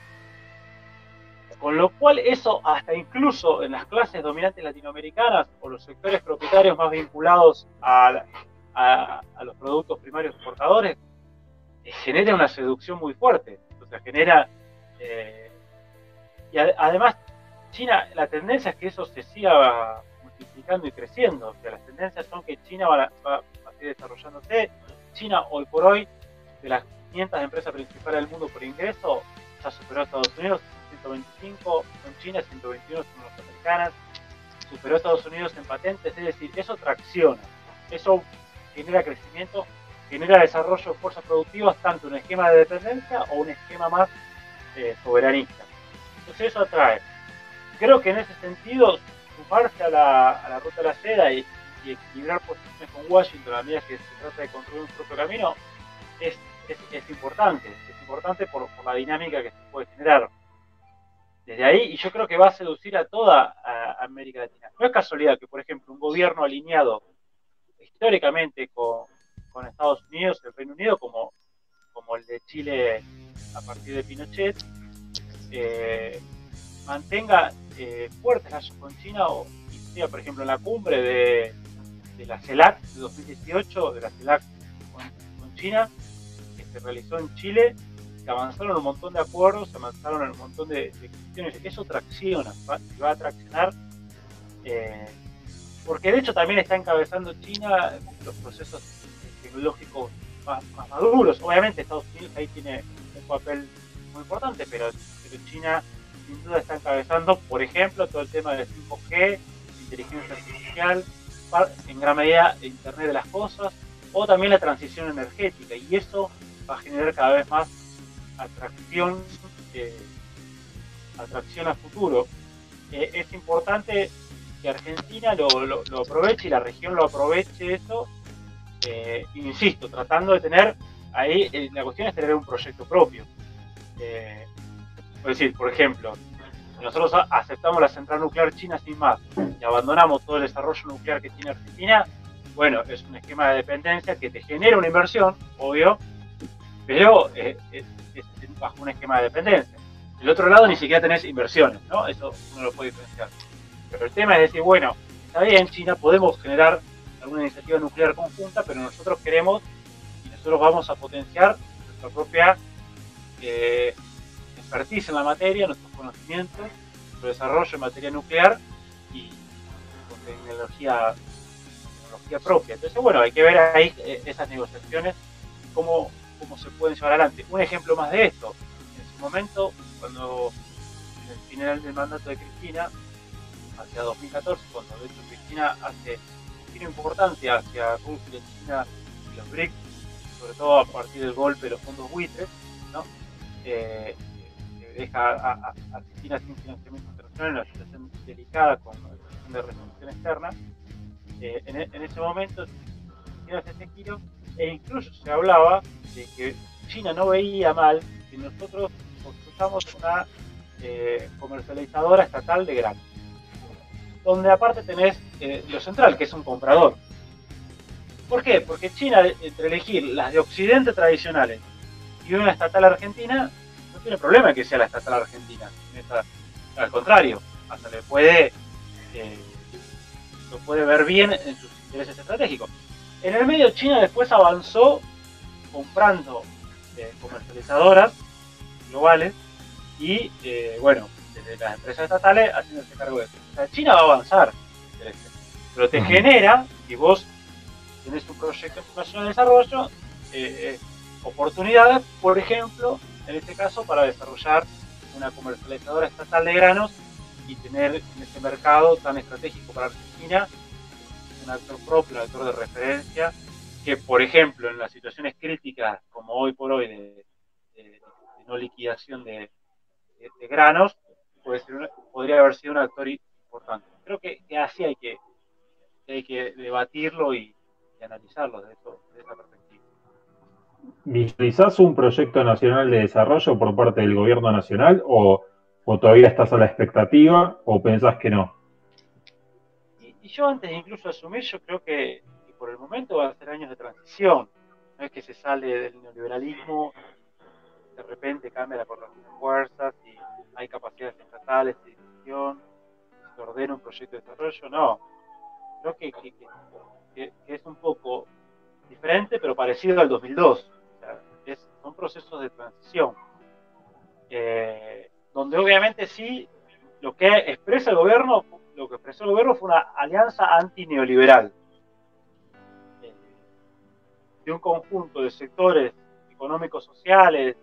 Con lo cual eso hasta incluso en las clases dominantes latinoamericanas o los sectores propietarios más vinculados a, los productos primarios exportadores, eh, genera una seducción muy fuerte. O sea, genera... Eh, y además, China, la tendencia es que eso se siga multiplicando y creciendo. O sea, las tendencias son que China va a, va seguir desarrollándose. China hoy por hoy, de las 500 empresas principales del mundo por ingreso, ya superó a Estados Unidos 125 en China, 121 son las americanas, superó a Estados Unidos en patentes, es decir, eso tracciona, eso genera crecimiento, genera desarrollo de fuerzas productivas, tanto un esquema de dependencia o un esquema más eh, soberanista. Entonces eso atrae. Creo que en ese sentido, sumarse a la, a la ruta de la seda y, equilibrar posiciones con Washington a medida que se trata de construir un propio camino es, es, importante, es importante por, por la dinámica que se puede generar desde ahí, y yo creo que va a seducir a toda América Latina. No es casualidad que, por ejemplo, un gobierno alineado históricamente con, Estados Unidos, el Reino Unido, como, como el de Chile a partir de Pinochet, eh, mantenga eh, fuertes con China o por ejemplo, en la cumbre de, la CELAC de 2018, de la CELAC con China, que se realizó en Chile, se avanzaron un montón de acuerdos, se avanzaron un montón de, cuestiones. Eso tracciona, va, va a traccionar, eh, porque de hecho también está encabezando China los procesos tecnológicos más, maduros. Obviamente Estados Unidos ahí tiene un papel muy importante, pero, China sin duda está encabezando, por ejemplo, todo el tema del 5G, inteligencia artificial, en gran medida Internet de las cosas, o también la transición energética, y eso va a generar cada vez más atracción, eh, atracción a futuro. Eh, es importante que Argentina lo, aproveche y la región lo aproveche eso, eh, insisto, tratando de tener, ahí la cuestión es tener un proyecto propio. Es decir, por ejemplo, nosotros aceptamos la central nuclear china sin más y abandonamos todo el desarrollo nuclear que tiene Argentina, bueno, es un esquema de dependencia que te genera una inversión, obvio, pero bajo un esquema de dependencia. Del otro lado ni siquiera tenés inversiones, ¿no? Eso uno lo puede diferenciar. Pero el tema es decir, bueno, está bien, China podemos generar alguna iniciativa nuclear conjunta, pero nosotros queremos, y nosotros vamos a potenciar nuestra propia eh, expertise en la materia, nuestros conocimientos, nuestro desarrollo en materia nuclear y con tecnología, tecnología propia. Entonces, bueno, hay que ver ahí eh, esas negociaciones, cómo, cómo se pueden llevar adelante. Un ejemplo más de esto, en su momento, cuando en el final del mandato de Cristina, hacia 2014, cuando de hecho Cristina hace giro importante hacia Rusia, China y los BRICS, sobre todo a partir del golpe de los fondos buitres, ¿no? Eh, deja a, a, a, Cristina sin financiamiento internacional en una situación delicada con la situación de resolución externa. Eh, en, en, ese momento Cristina hace ese giro e incluso se hablaba de que China no veía mal que nosotros construyamos una eh, comercializadora estatal de granos donde aparte tenés eh, lo central, que es un comprador. ¿Por qué? Porque China, entre elegir las de Occidente tradicionales y una estatal argentina, no tiene problema que sea la estatal argentina. Esta, al contrario, hasta le puede, eh, lo puede ver bien en sus intereses estratégicos. En el medio, China después avanzó comprando eh, comercializadoras globales y, eh, bueno, desde las empresas estatales haciéndose cargo de eso. O sea, China va a avanzar, pero te genera, si vos tenés un proyecto internacional de desarrollo, oportunidades, por ejemplo, en este caso, para desarrollar una comercializadora estatal de granos y tener en este mercado tan estratégico para Argentina un actor propio, un actor de referencia, que, por ejemplo, en las situaciones críticas, como hoy por hoy, de, no liquidación de, granos, podría haber sido un actor importante. Creo que, que así hay que, hay que debatirlo y, analizarlo desde, desde esa perspectiva. ¿Visualizás un proyecto nacional de desarrollo por parte del gobierno nacional o, o todavía estás a la expectativa o pensás que no? Y, yo antes incluso de asumir, yo creo que, que, por el momento van a ser años de transición. No es que se sale del neoliberalismo, de repente cambia la correlación de fuerzas y hay capacidades estatales de decisión, se ordena un proyecto de desarrollo, no. Creo que, que, que es un poco diferente, pero parecido al 2002. O sea, es, son procesos de transición, eh, donde obviamente sí, lo que expresa el gobierno, lo que expresó el gobierno fue una alianza antineoliberal eh, de un conjunto de sectores económicos, sociales,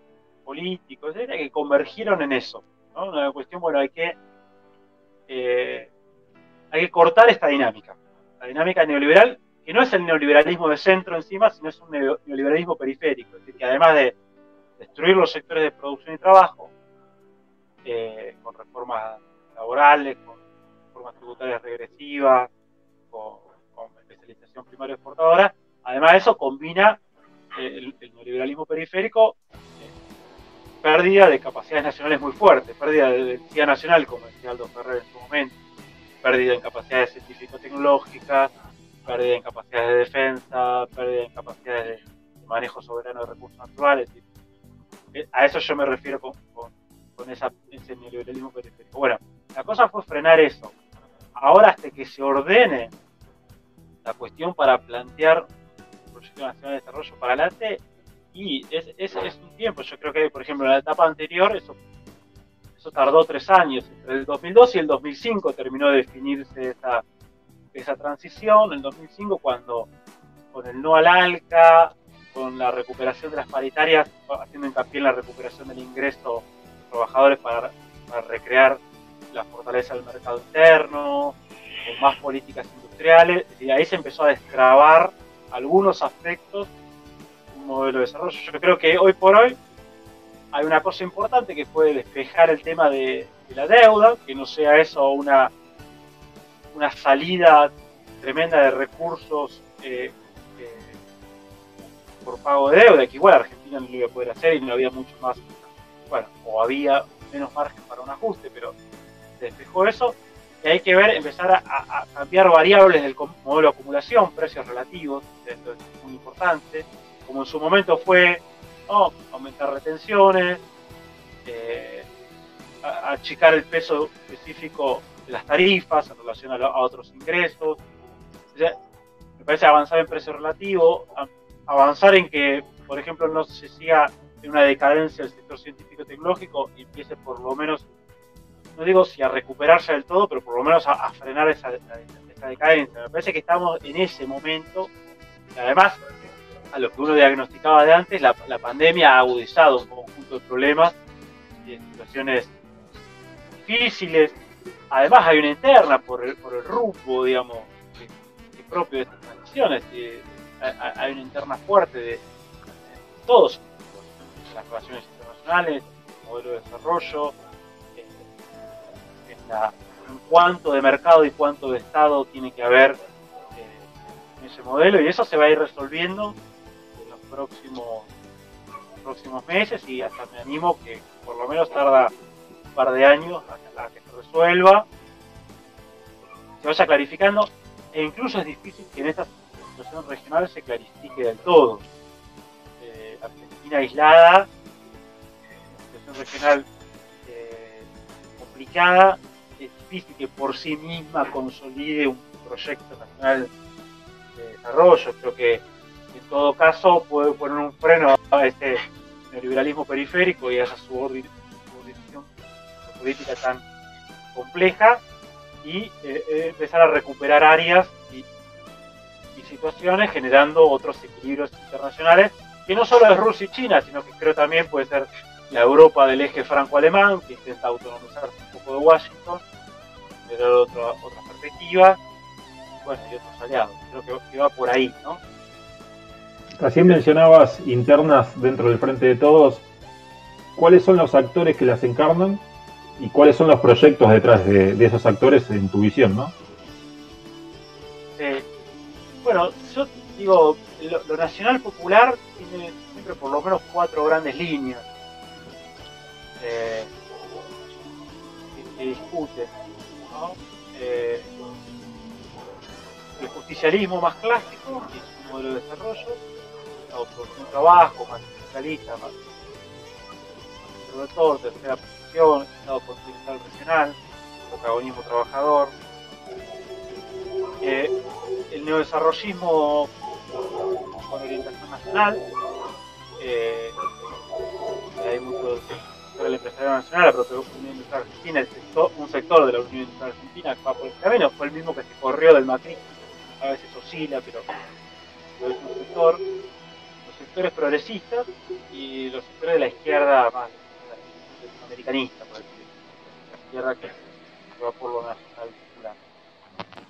políticos, etcétera, que convergieron en eso. ¿no? Una cuestión, bueno, hay que, eh, hay que cortar esta dinámica, la dinámica neoliberal, que no es el neoliberalismo de centro encima, sino es un neoliberalismo periférico, es decir, que además de destruir los sectores de producción y trabajo, eh, con reformas laborales, con reformas tributarias regresivas, con, especialización primaria exportadora, además de eso combina eh, el, neoliberalismo periférico pérdida de capacidades nacionales muy fuertes, pérdida de identidad nacional, como decía Aldo Ferrer en su momento, pérdida en capacidades científico-tecnológicas, pérdida en capacidades de defensa, pérdida en capacidades de manejo soberano de recursos naturales. Eh, a eso yo me refiero con, ese neoliberalismo periférico. Bueno, la cosa fue frenar eso. Ahora, hasta que se ordene la cuestión para plantear un proyecto nacional de desarrollo para adelante, y es, es, un tiempo. Yo creo que, por ejemplo, en la etapa anterior, eso, eso tardó tres años. Entre el 2002 y el 2005 terminó de definirse esa, esa transición. En el 2005, cuando con el no al ALCA, con la recuperación de las paritarias, haciendo hincapié en la recuperación del ingreso de trabajadores para, recrear la fortaleza del mercado interno, con más políticas industriales, y ahí se empezó a desgravar algunos aspectos modelo de desarrollo. Yo creo que hoy por hoy hay una cosa importante que fue despejar el tema de, de la deuda, que no sea eso una, una salida tremenda de recursos eh, eh, por pago de deuda, que igual Argentina no lo iba a poder hacer y no había mucho más, bueno, o había menos margen para un ajuste, pero se despejó eso. Y hay que ver, empezar a, cambiar variables del modelo de acumulación, precios relativos, esto es muy importante como en su momento fue ¿no? aumentar retenciones, eh, achicar el peso específico las tarifas en relación a, otros ingresos. Me parece avanzar en precio relativo, avanzar en que, por ejemplo, no se siga en una decadencia del sector científico-tecnológico y empiece por lo menos, no digo si a recuperarse del todo, pero por lo menos a, frenar esa, decadencia. Me parece que estamos en ese momento. Y además, a lo que uno diagnosticaba de antes, la, pandemia ha agudizado un conjunto de problemas y situaciones difíciles. Además, hay una interna por el, por el rumbo, digamos, propio de estas transiciones. hay una interna fuerte de, todos, las relaciones internacionales, el modelo de desarrollo, eh, en, cuánto de mercado y cuánto de Estado tiene que haber eh, en ese modelo, y eso se va a ir resolviendo en los próximos, próximos meses, y hasta me animo que por lo menos tarda un par de años hasta que resuelva, se vaya clarificando, e incluso es difícil que en esta situación regional se clarifique del todo. Eh, Argentina aislada, situación regional eh, complicada, es difícil que por sí misma consolide un proyecto nacional de desarrollo. Creo que en todo caso puede poner un freno a este neoliberalismo periférico y a esa subordinación política tan compleja y eh, eh, empezar a recuperar áreas y, situaciones generando otros equilibrios internacionales que no solo es Rusia y China, sino que creo también puede ser la Europa del eje franco-alemán, que intenta autonomizarse un poco de Washington, tener otra, otra perspectiva, bueno, y otros aliados. Creo que, va por ahí, ¿no? Recién mencionabas internas dentro del Frente de Todos. ¿Cuáles son los actores que las encarnan y cuáles son los proyectos detrás de, esos actores en tu visión, no? Eh, bueno, yo digo, lo, nacional popular tiene siempre por lo menos cuatro grandes líneas eh, que, discuten. Eh, el justicialismo más clásico, que es un modelo de desarrollo, un trabajo más especialista, más conservador, tercera Estado continental regional, protagonismo trabajador. Eh, el neodesarrollismo con orientación nacional, eh, hay muchos del empresariado nacional, la propia Unión Industrial Argentina, el sector, un sector de la Unión Industrial Argentina que va por el camino, fue el mismo que se corrió del Macri, a veces oscila, pero, pero es un sector, los sectores progresistas y los sectores de la izquierda más americanista, por decir, la izquierda que va por lo nacional.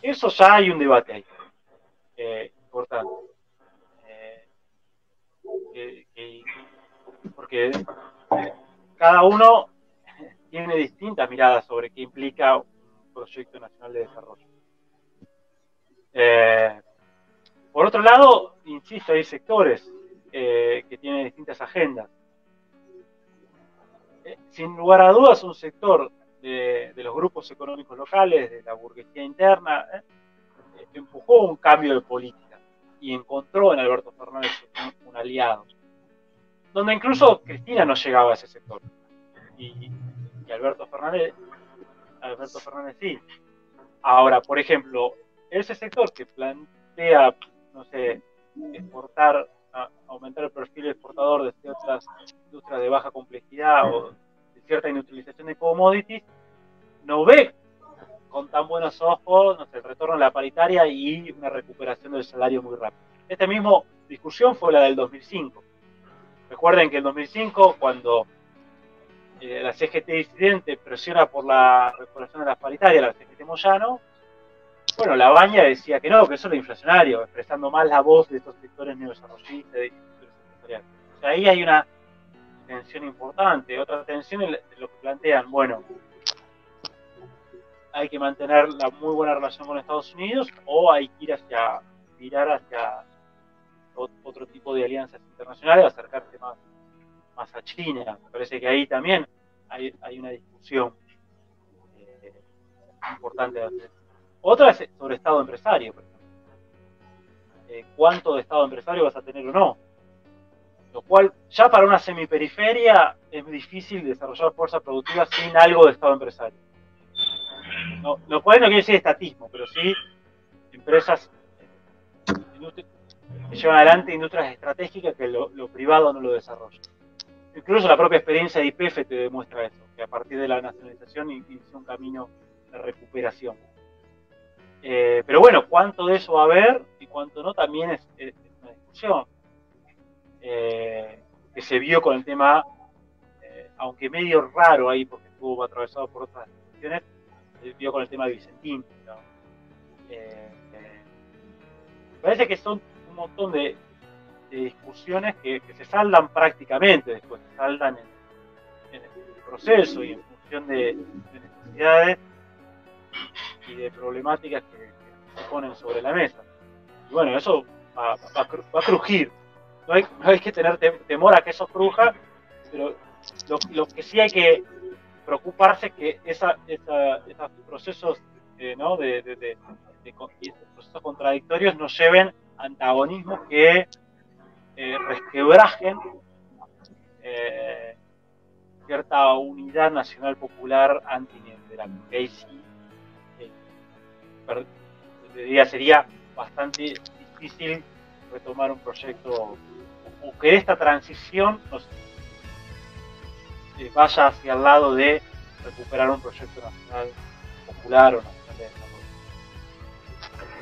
Eso ya hay un debate ahí, eh, importante. Eh, porque cada uno tiene distintas miradas sobre qué implica un proyecto nacional de desarrollo. Eh, por otro lado, insisto, hay sectores que tienen distintas agendas sin lugar a dudas, un sector de, los grupos económicos locales, de la burguesía interna, eh, empujó un cambio de política y encontró en Alberto Fernández un, aliado, donde incluso Cristina no llegaba a ese sector. Y, Alberto Fernández, Alberto Fernández sí. Ahora, por ejemplo, ese sector que plantea, no sé, exportar, aumentar el perfil exportador de ciertas industrias de baja complejidad o cierta inutilización de commodities, no ve con tan buenos ojos el retorno a la paritaria y una recuperación del salario muy rápido. Esta misma discusión fue la del 2005. Recuerden que en 2005, cuando eh, la CGT disidente presiona por la recuperación de la paritaria, la CGT Moyano, bueno, la baña decía que no, que eso era inflacionario, expresando más la voz de estos sectores neodesarrollistas, de. O sea, ahí hay una tensión importante. Otra tensión es lo que plantean, bueno, hay que mantener la muy buena relación con Estados Unidos o hay que ir hacia, mirar hacia otro tipo de alianzas internacionales, acercarse más, más a China. Me parece que ahí también hay, una discusión eh, importante. Otra es sobre Estado empresario, eh, ¿Cuánto de Estado empresario vas a tener o no? Lo cual, ya para una semiperiferia, es difícil desarrollar fuerza productiva sin algo de Estado empresario. No, lo cual no quiere decir estatismo, pero sí empresas, llevan adelante industrias estratégicas que lo, privado no lo desarrolla. Incluso la propia experiencia de IPF te demuestra eso, que a partir de la nacionalización inició un camino de recuperación. Eh, pero bueno, cuánto de eso va a haber y cuánto no también es, una discusión eh, que se vio con el tema, eh, aunque medio raro ahí porque estuvo atravesado por otras discusiones, se vio con el tema de Vicentín. parece que son un montón de, discusiones que, se saldan prácticamente después, se saldan en, el proceso y en función de necesidades y de problemáticas que, se ponen sobre la mesa. Y bueno, eso va, a crujir. No hay, no hay, que tener temor a que eso cruja, pero lo, que sí hay que preocuparse que esos procesos eh, ¿no? de, procesos contradictorios nos lleven antagonismos que eh, resquebrajen eh, cierta unidad nacional popular antineoliberal. Sí sería bastante difícil retomar un proyecto o que esta transición nos eh, vaya hacia el lado de recuperar un proyecto nacional popular o nacional de desarrollo.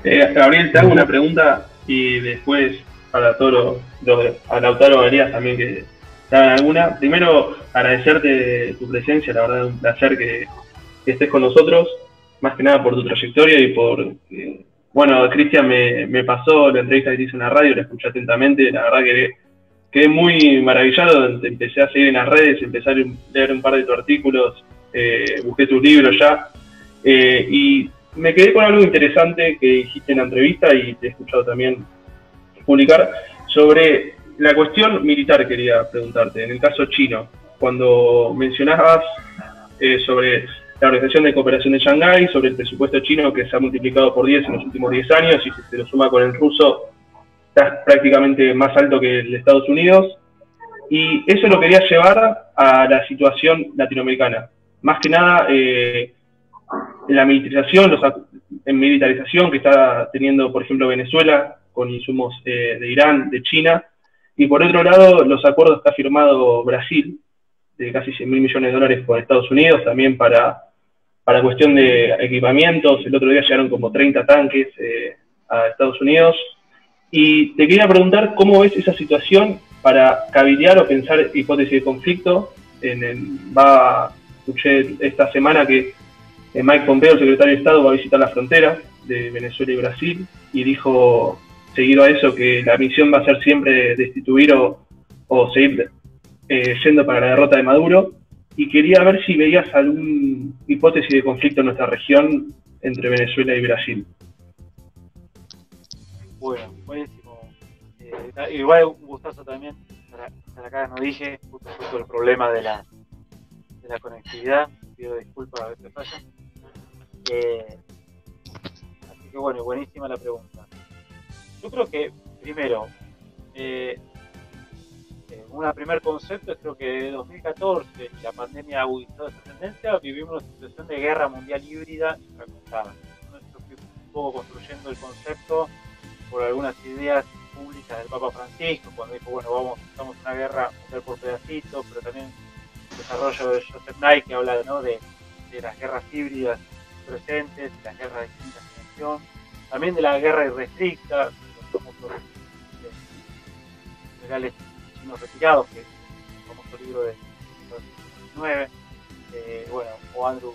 Eh, Gabriel, te hago una pregunta y después para todos los, a Lautaro Marías también que hagan alguna. Primero, agradecerte tu presencia, la verdad es un placer que estés con nosotros más que nada por tu trayectoria y por... Eh, bueno, Cristian me, me, pasó la entrevista que te hice en la radio, la escuché atentamente, la verdad que quedé muy maravillado, empecé a seguir en las redes, empecé a leer un par de tus artículos, eh, busqué tus libros ya, eh, y me quedé con algo interesante que dijiste en la entrevista y te he escuchado también publicar sobre la cuestión militar, quería preguntarte, en el caso chino, cuando mencionabas sobre la Organización de Cooperación de Shanghái, sobre el presupuesto chino que se ha multiplicado por 10 en los últimos 10 años y si se lo suma con el ruso está prácticamente más alto que el de Estados Unidos. Y eso lo quería llevar a la situación latinoamericana. Más que nada, eh, la militarización, los, en militarización que está teniendo, por ejemplo, Venezuela con insumos eh, de Irán, de China. Y por otro lado, los acuerdos que ha firmado Brasil, de casi 100 mil millones de dólares con Estados Unidos, también para para cuestión de equipamientos, el otro día llegaron como 30 tanques eh, a Estados Unidos. Y te quería preguntar cómo ves esa situación para cabildear o pensar hipótesis de conflicto. Va, escuché esta semana que eh, Mike Pompeo, el secretario de Estado, va a visitar la frontera de Venezuela y Brasil y dijo, seguido a eso, que la misión va a ser siempre destituir o, o seguir eh, yendo para la derrota de Maduro y quería ver si veías alguna hipótesis de conflicto en nuestra región entre Venezuela y Brasil. Bueno, buenísimo. Eh, igual un gustazo también para, acá, no dije justo, el problema de la, de la conectividad, pido disculpas a veces falla. Eh, así que bueno, buenísima la pregunta. Yo creo que, primero, eh, un primer concepto creo que en 2014 la pandemia agudizó esa tendencia, vivimos una situación de guerra mundial híbrida y fragmentada. Fui un poco construyendo el concepto por algunas ideas públicas del Papa Francisco, cuando dijo, bueno, vamos, estamos en una guerra mundial por pedacitos, pero también el desarrollo de Joseph Knight, que habla ¿no? de, de las guerras híbridas presentes, de las guerras de distinta dimensión, también de la guerra irrestricta, los famosos los retirados, que es el famoso libro de 2019, eh, bueno, o Andrew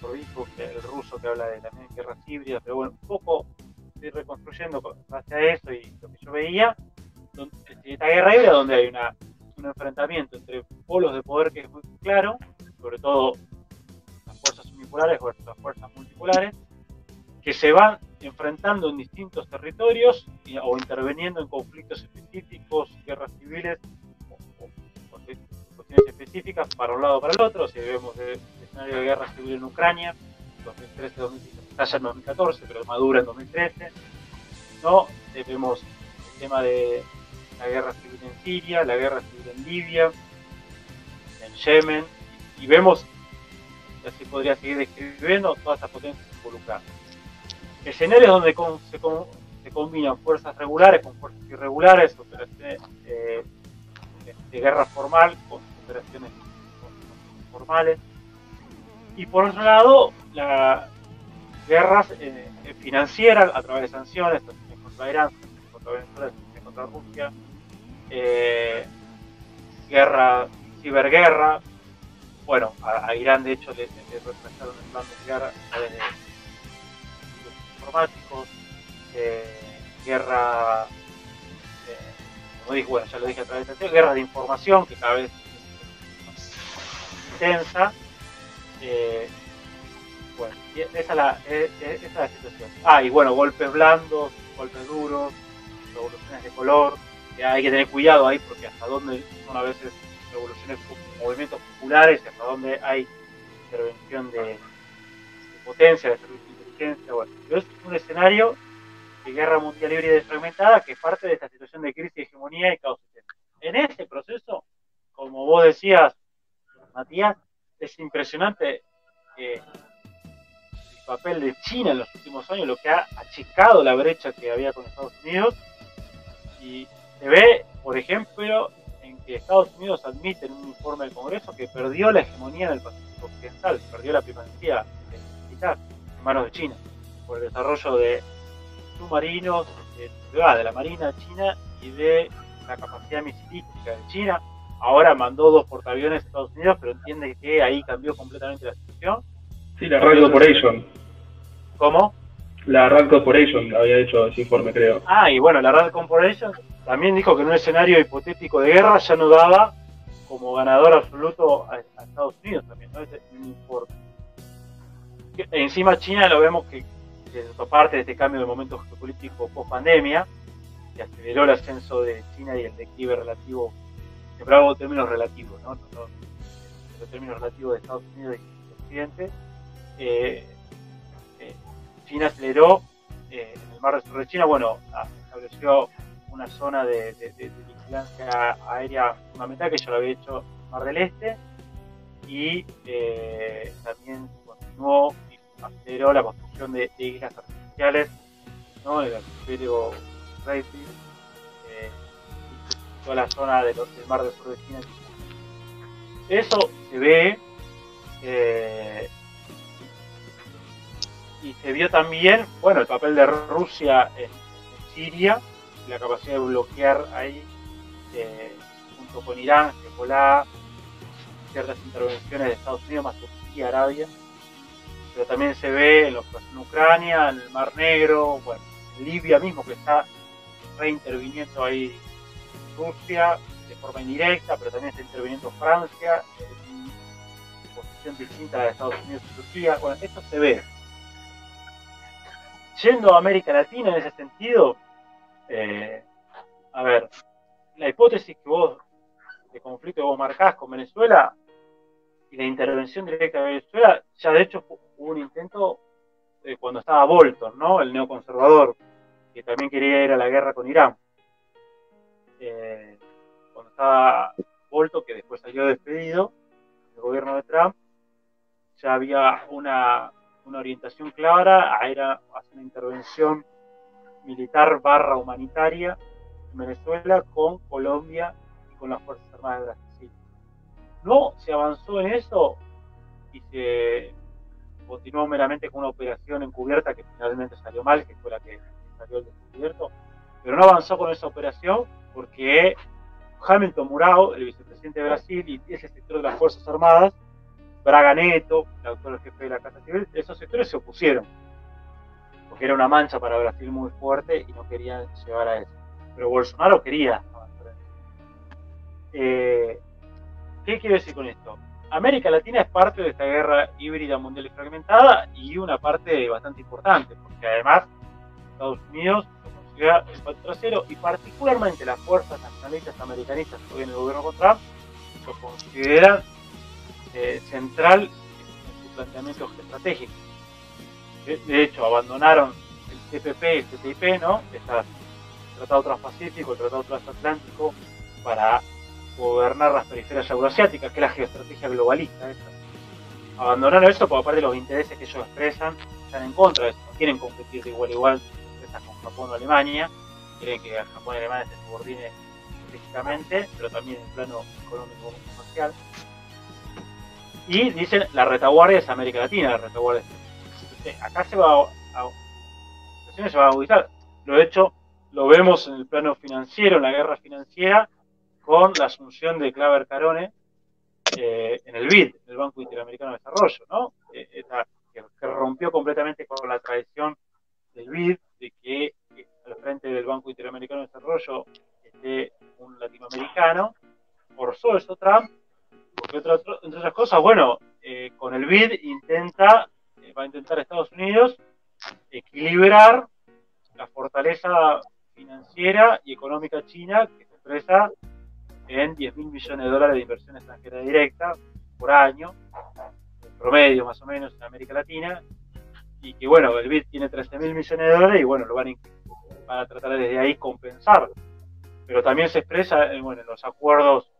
Provico, que el ruso que habla de también guerras híbridas, pero bueno, un poco estoy reconstruyendo base a eso y lo que yo veía, esta guerra híbrida donde hay una, un enfrentamiento entre polos de poder que es muy claro, sobre todo las fuerzas unipolares versus las fuerzas multipolares, que se van enfrentando en distintos territorios o interviniendo en conflictos específicos, guerras civiles o, cuestiones específicas para un lado o para el otro. Si vemos el escenario de guerra civil en Ucrania, 2013-2014, estalla en 2014, pero madura en 2013. ¿no? Eh, vemos el tema de la guerra civil en Siria, la guerra civil en Libia, en Yemen, y vemos, así podría seguir describiendo, todas estas potencias involucradas escenarios donde se se combinan fuerzas regulares con fuerzas irregulares, operaciones eh, de guerra formal con operaciones formales. Y por otro lado, las guerras eh, financieras a través de sanciones, contra Irán, contra Venezuela, contra Rusia, eh, guerra, ciberguerra. Bueno, a, Irán de hecho le, le retrasaron el plan de guerra de informáticos, eh, guerra, eh, como dije, bueno, ya lo dije a través de guerra de información que cada vez es intensa. Eh, bueno, esa es, la, esa es la situación. Ah, y bueno, golpes blandos, golpes duros, revoluciones de color, hay que tener cuidado ahí porque hasta dónde son a veces revoluciones, movimientos populares, hasta dónde hay intervención de, potencia, de bueno, pero es un escenario de guerra mundial híbrida y fragmentada que parte de esta situación de crisis, hegemonía y caos. En ese proceso, como vos decías, Matías, es impresionante eh, el papel de China en los últimos años, lo que ha achicado la brecha que había con Estados Unidos. Y se ve, por ejemplo, en que Estados Unidos admite en un informe del Congreso que perdió la hegemonía en el Pacífico Occidental, perdió la primacía militar manos de China por el desarrollo de submarinos de, de la Marina China y de la capacidad misilística de China. Ahora mandó dos portaaviones a Estados Unidos, pero entiende que ahí cambió completamente la situación. Sí, la Red Corporation. ¿Cómo? La Red Corporation había hecho ese informe, creo. Ah, y bueno, la Red Corporation también dijo que en un escenario hipotético de guerra ya no daba como ganador absoluto a, a Estados Unidos también, ¿no? Es un informe. Encima China lo vemos que parte de este cambio de momento geopolítico post pandemia, que aceleró el ascenso de China y el declive relativo, siempre hago términos relativos, ¿no? no, no términos relativos de Estados Unidos y Occidente, eh, eh, China aceleró eh, en el mar del sur de China, bueno, estableció una zona de, de, vigilancia aérea fundamental que ya lo había hecho el Mar del Este y eh, también continuó y aceleró la construcción de, de islas artificiales, ¿no? El archipiélago Raiping, eh, toda la zona de los, del mar del sur de China. Eso se ve eh, y se vio también, bueno, el papel de Rusia en, en Siria, la capacidad de bloquear ahí, eh, junto con Irán, Hezbollah, ciertas intervenciones de Estados Unidos, más Turquía, Arabia, pero también se ve en, los, en Ucrania, en el Mar Negro, bueno, en Libia mismo que está reinterviniendo ahí Rusia de forma indirecta, pero también está interviniendo Francia en posición distinta a la Estados Unidos y Turquía. Bueno, esto se ve. Yendo a América Latina en ese sentido, eh, a ver, la hipótesis que vos, de conflicto que vos marcás con Venezuela y la intervención directa de Venezuela, ya de hecho hubo un intento eh, cuando estaba Bolton, ¿no? El neoconservador, que también quería ir a la guerra con Irán. Eh, cuando estaba Bolton, que después salió despedido del gobierno de Trump, ya había una, una orientación clara a ir a hacer una intervención militar barra humanitaria en Venezuela con Colombia y con las Fuerzas Armadas de Brasil. No se avanzó en eso y se continuó meramente con una operación encubierta que finalmente salió mal, que fue la que salió el descubierto, pero no avanzó con esa operación porque Hamilton Murao, el vicepresidente de Brasil y ese sector de las Fuerzas Armadas, Braga Neto, el autor jefe de la Casa Civil, esos sectores se opusieron, porque era una mancha para Brasil muy fuerte y no querían llevar a eso. Pero Bolsonaro quería avanzar en. Eh, ¿Qué quiero decir con esto? América Latina es parte de esta guerra híbrida mundial y fragmentada y una parte bastante importante, porque además Estados Unidos lo considera el patio y particularmente las fuerzas nacionalistas americanistas que hoy en el gobierno con Trump lo consideran eh, central en su planteamiento estratégico. De, hecho, abandonaron el TPP y el TTIP, ¿no? El Tratado Transpacífico, el Tratado Transatlántico, para gobernar las periferias euroasiáticas, que es la geoestrategia globalista. Esa. Abandonaron eso porque aparte los intereses que ellos expresan están en contra de eso, no quieren competir de igual a igual con Japón o Alemania, quieren que Japón y Alemania se subordinen físicamente, pero también en el plano económico y social. Y dicen la retaguardia es América Latina, la retaguardia es acá se va a, se va a agudizar. Lo hecho, lo vemos en el plano financiero, en la guerra financiera, con la asunción de Claver Carone eh, en el BID, el Banco Interamericano de Desarrollo, ¿no? Eh, que, rompió completamente con la tradición del BID, de que al frente del Banco Interamericano de Desarrollo esté un latinoamericano, forzó eso Trump, porque entre otras cosas, bueno, eh, con el BID intenta, va a intentar Estados Unidos equilibrar la fortaleza financiera y económica china que se expresa en 10 mil millones de dólares de inversión extranjera directa por año, en promedio más o menos en América Latina, y que bueno, el BID tiene 13 mil millones de dólares y bueno, lo van a, tratar desde ahí compensar. Pero también se expresa en, bueno, los acuerdos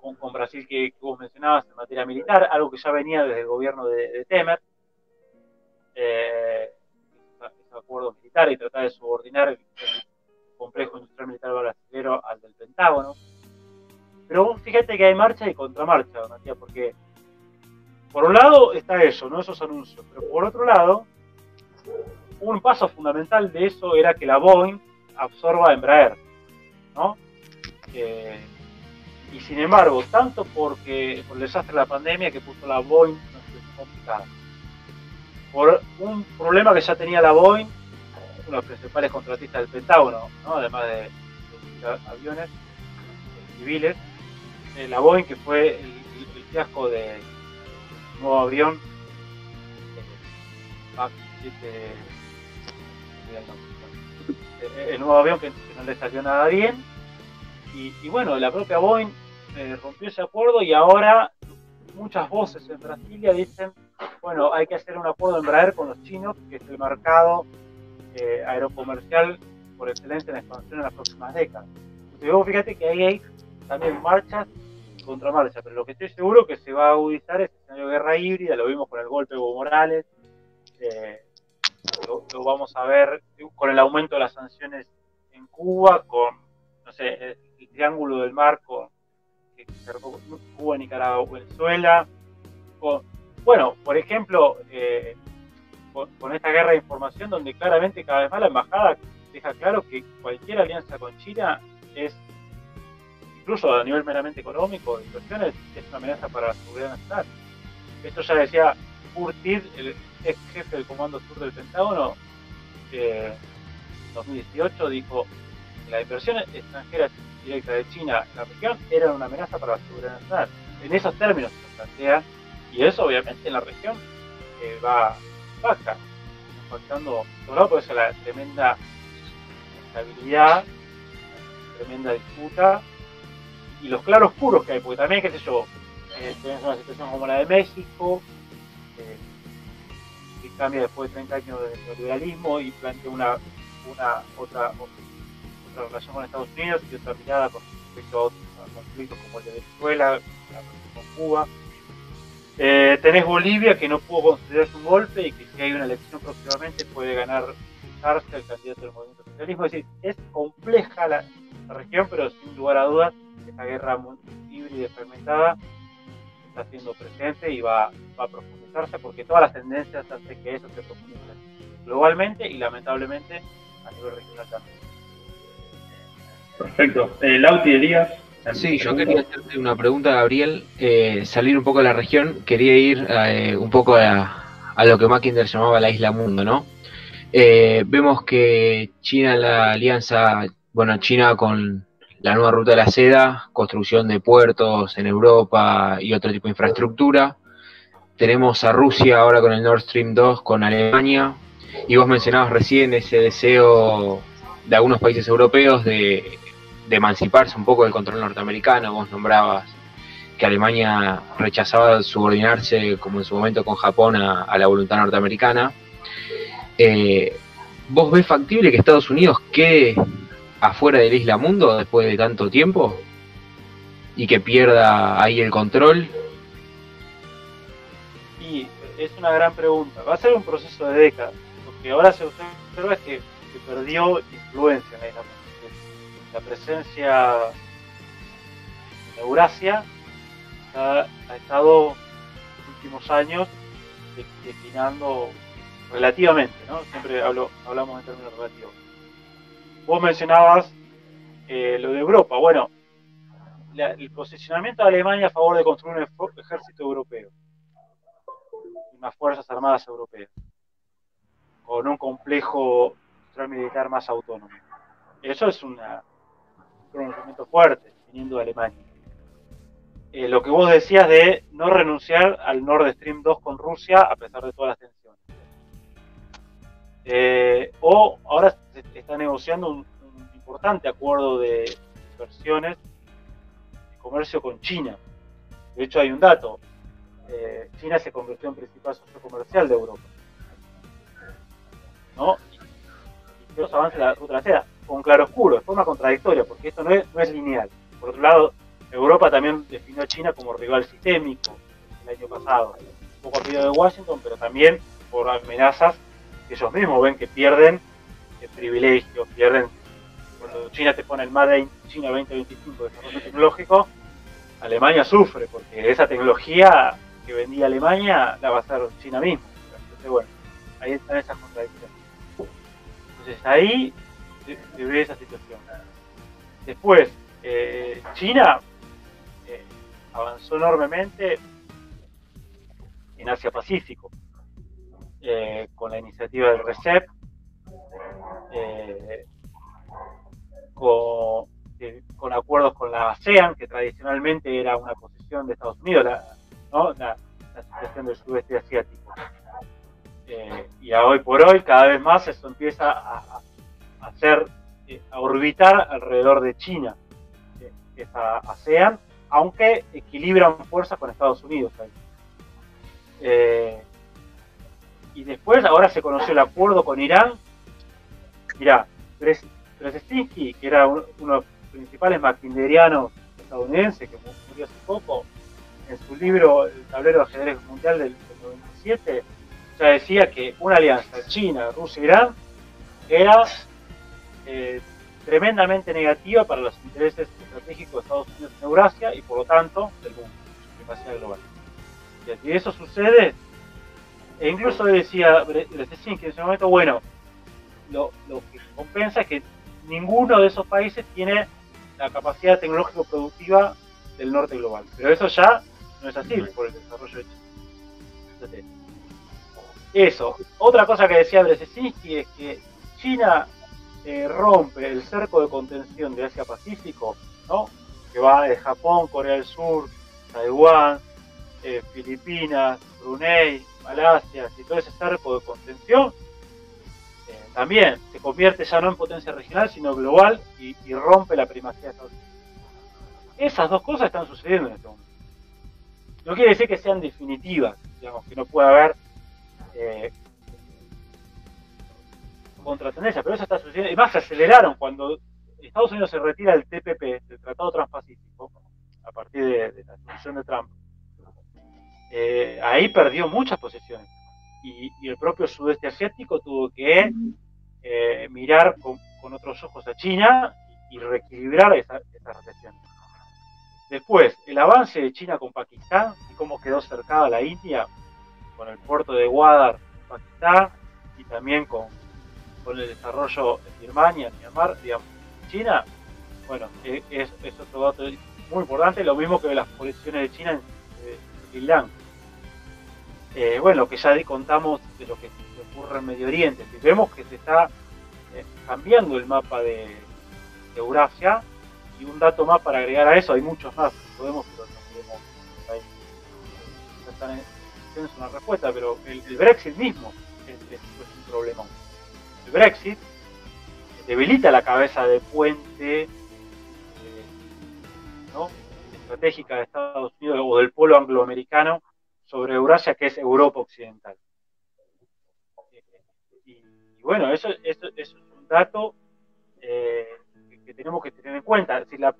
con, Brasil que, vos mencionabas en materia militar, algo que ya venía desde el gobierno de, Temer, eh, acuerdos militares y tratar de subordinar el, complejo industrial militar brasileño al del Pentágono. Pero fíjate que hay marcha y contramarcha, Matías, porque por un lado está eso, ¿no? esos anuncios, pero por otro lado, un paso fundamental de eso era que la Boeing absorba a Embraer, ¿no? Eh, y sin embargo, tanto porque por el desastre de la pandemia que puso la Boeing no complicada, por un problema que ya tenía la Boeing, uno de los principales contratistas del Pentágono, ¿no? además de, aviones eh, civiles, eh, la Boeing, que fue el, fiasco de nuevo avión, eh, el nuevo avión que, no le salió nada bien. Y, bueno, la propia Boeing eh, rompió ese acuerdo y ahora muchas voces en Brasilia dicen, bueno, hay que hacer un acuerdo en Embraer con los chinos, que es el mercado aerocomercial por excelencia en expansión en las próximas décadas. Entonces, fíjate que ahí hay también marchas contramarcha, pero lo que estoy seguro que se va a agudizar es el escenario guerra híbrida, lo vimos con el golpe de Evo Morales, eh, lo, vamos a ver con el aumento de las sanciones en Cuba, con, no sé, el, triángulo del mar con Cuba, Nicaragua, Venezuela, bueno, por ejemplo, eh, con, esta guerra de información donde claramente cada vez más la embajada deja claro que cualquier alianza con China es incluso a nivel meramente económico, inversiones, es una amenaza para la seguridad nacional. Esto ya decía Curtis, el ex jefe del Comando Sur del Pentágono, en 2018 dijo que las inversiones extranjeras directas de China en la región eran una amenaza para la seguridad nacional. En esos términos se plantea, y eso obviamente en la región eh, va baja, impactando, sobre todo por eso la tremenda estabilidad, tremenda disputa y los claroscuros que hay, porque también, qué sé yo, eh, tenés una situación como la de México, eh, que cambia después de 30 años de neoliberalismo y plantea una, una otra, otra relación con Estados Unidos y otra mirada con respecto a otros conflictos como el de Venezuela, con Cuba. Eh, tenés Bolivia que no pudo considerarse un golpe y que si hay una elección próximamente puede ganar el candidato del movimiento socialismo. Es decir, es compleja la región, pero sin lugar a dudas esta guerra híbrida y fragmentada está siendo presente y va, a profundizarse porque todas las tendencias hacen que eso se profundice globalmente y lamentablemente a nivel regional también. Perfecto. Eh, Lauti Elías. Sí, yo quería hacerte una pregunta, Gabriel. Eh, salir un poco de la región, quería ir eh, un poco a, a, lo que Mackinder llamaba la isla mundo, ¿no? Eh, vemos que China, la alianza, bueno, China con la nueva ruta de la seda, construcción de puertos en Europa y otro tipo de infraestructura. Tenemos a Rusia ahora con el Nord Stream 2, con Alemania. Y vos mencionabas recién ese deseo de algunos países europeos de, emanciparse un poco del control norteamericano. Vos nombrabas que Alemania rechazaba subordinarse, como en su momento con Japón, a, la voluntad norteamericana. Eh, ¿Vos ves factible que Estados Unidos quede afuera del Isla Mundo después de tanto tiempo y que pierda ahí el control? Y es una gran pregunta. Va a ser un proceso de décadas. Lo que ahora se observa es que que perdió influencia en la isla. La presencia en Eurasia ha, ha estado en los últimos años declinando relativamente, ¿no? Siempre hablo, hablamos en términos relativos. Vos mencionabas eh, lo de Europa. Bueno, la, el posicionamiento de Alemania a favor de construir un ejército europeo, unas fuerzas armadas europeas, con un complejo militar más autónomo. Eso es un pronunciamiento fuerte, viniendo de Alemania. Eh, lo que vos decías de no renunciar al Nord Stream 2 con Rusia a pesar de todas las tensiones. Eh, o ahora se está negociando un, importante acuerdo de inversiones de comercio con China. De hecho, hay un dato. Eh, China se convirtió en principal socio comercial de Europa. ¿No? Y, los avances de la ruta seda, con claroscuro, de forma contradictoria, porque esto no es, no es lineal. Por otro lado, Europa también definió a China como rival sistémico el año pasado, un poco a pedido de Washington, pero también por amenazas ellos mismos ven que pierden el privilegio, pierden cuando China te pone el Made in China 2025 de desarrollo tecnológico, Alemania sufre porque esa tecnología que vendía Alemania la va a hacer China misma. Entonces, bueno, ahí están esas contradicciones. Entonces ahí se, ve esa situación. Después, eh, China eh, avanzó enormemente en Asia-Pacífico eh, con la iniciativa del RECEP, eh, con, con, acuerdos con la ASEAN, que tradicionalmente era una posición de Estados Unidos, la, ¿no? situación del sudeste asiático. y a hoy por hoy, cada vez más eso empieza a, hacer, a orbitar alrededor de China esa ASEAN, aunque equilibran fuerza con Estados Unidos. Eh, y después, ahora se conoció el acuerdo con Irán. Mirá, Brzezinski, que era uno de los principales maquinderianos estadounidenses, que murió hace poco, en su libro El tablero de ajedrez mundial del, del 97, ya decía que una alianza China, Rusia Irán era eh, tremendamente negativa para los intereses estratégicos de Estados Unidos en Eurasia y por lo tanto del mundo, supremacía global. Y eso sucede, e incluso decía Brzezinski en ese momento, bueno, lo, lo, que compensa es que ninguno de esos países tiene la capacidad tecnológico-productiva del norte global. Pero eso ya no es así por el desarrollo de China. Entonces, eso. Otra cosa que decía Brzezinski es que China eh, rompe el cerco de contención de Asia-Pacífico, ¿no? que va de Japón, Corea del Sur, Taiwán, eh, Filipinas, Brunei, Malasia, y todo ese cerco de contención, eh, también se convierte ya no en potencia regional, sino global y, rompe la primacía de Estados Unidos. Esas dos cosas están sucediendo en este momento. No quiere decir que sean definitivas, digamos, que no pueda haber eh, contra tendencia, pero eso está sucediendo. Y más se aceleraron cuando Estados Unidos se retira del TPP, del Tratado Transpacífico, a partir de, la asunción de Trump. Eh, ahí perdió muchas posiciones. Y, el propio sudeste asiático tuvo que eh, mirar con, con, otros ojos a China y, reequilibrar esa, esa relación. Después, el avance de China con Pakistán y cómo quedó cercada la India, con el puerto de Gwadar en Pakistán y también con, el desarrollo en Birmania, en Myanmar, digamos, China, bueno, es, es, otro dato muy importante, lo mismo que las posiciones de China en eh, Sri Lanka. Eh, bueno, que ya contamos de lo que ocurre en Medio Oriente, si vemos que se está eh, cambiando el mapa de, Eurasia, y un dato más para agregar a eso, hay muchos más, podemos, pero no podemos ahí, no están en, una respuesta, pero el, Brexit mismo es, un problema. El Brexit debilita la cabeza de puente eh, estratégica de Estados Unidos o del polo angloamericano sobre Eurasia, que es Europa Occidental. Y, y bueno, eso, eso, eso, es un dato eh, que, tenemos que tener en cuenta. Es decir, la,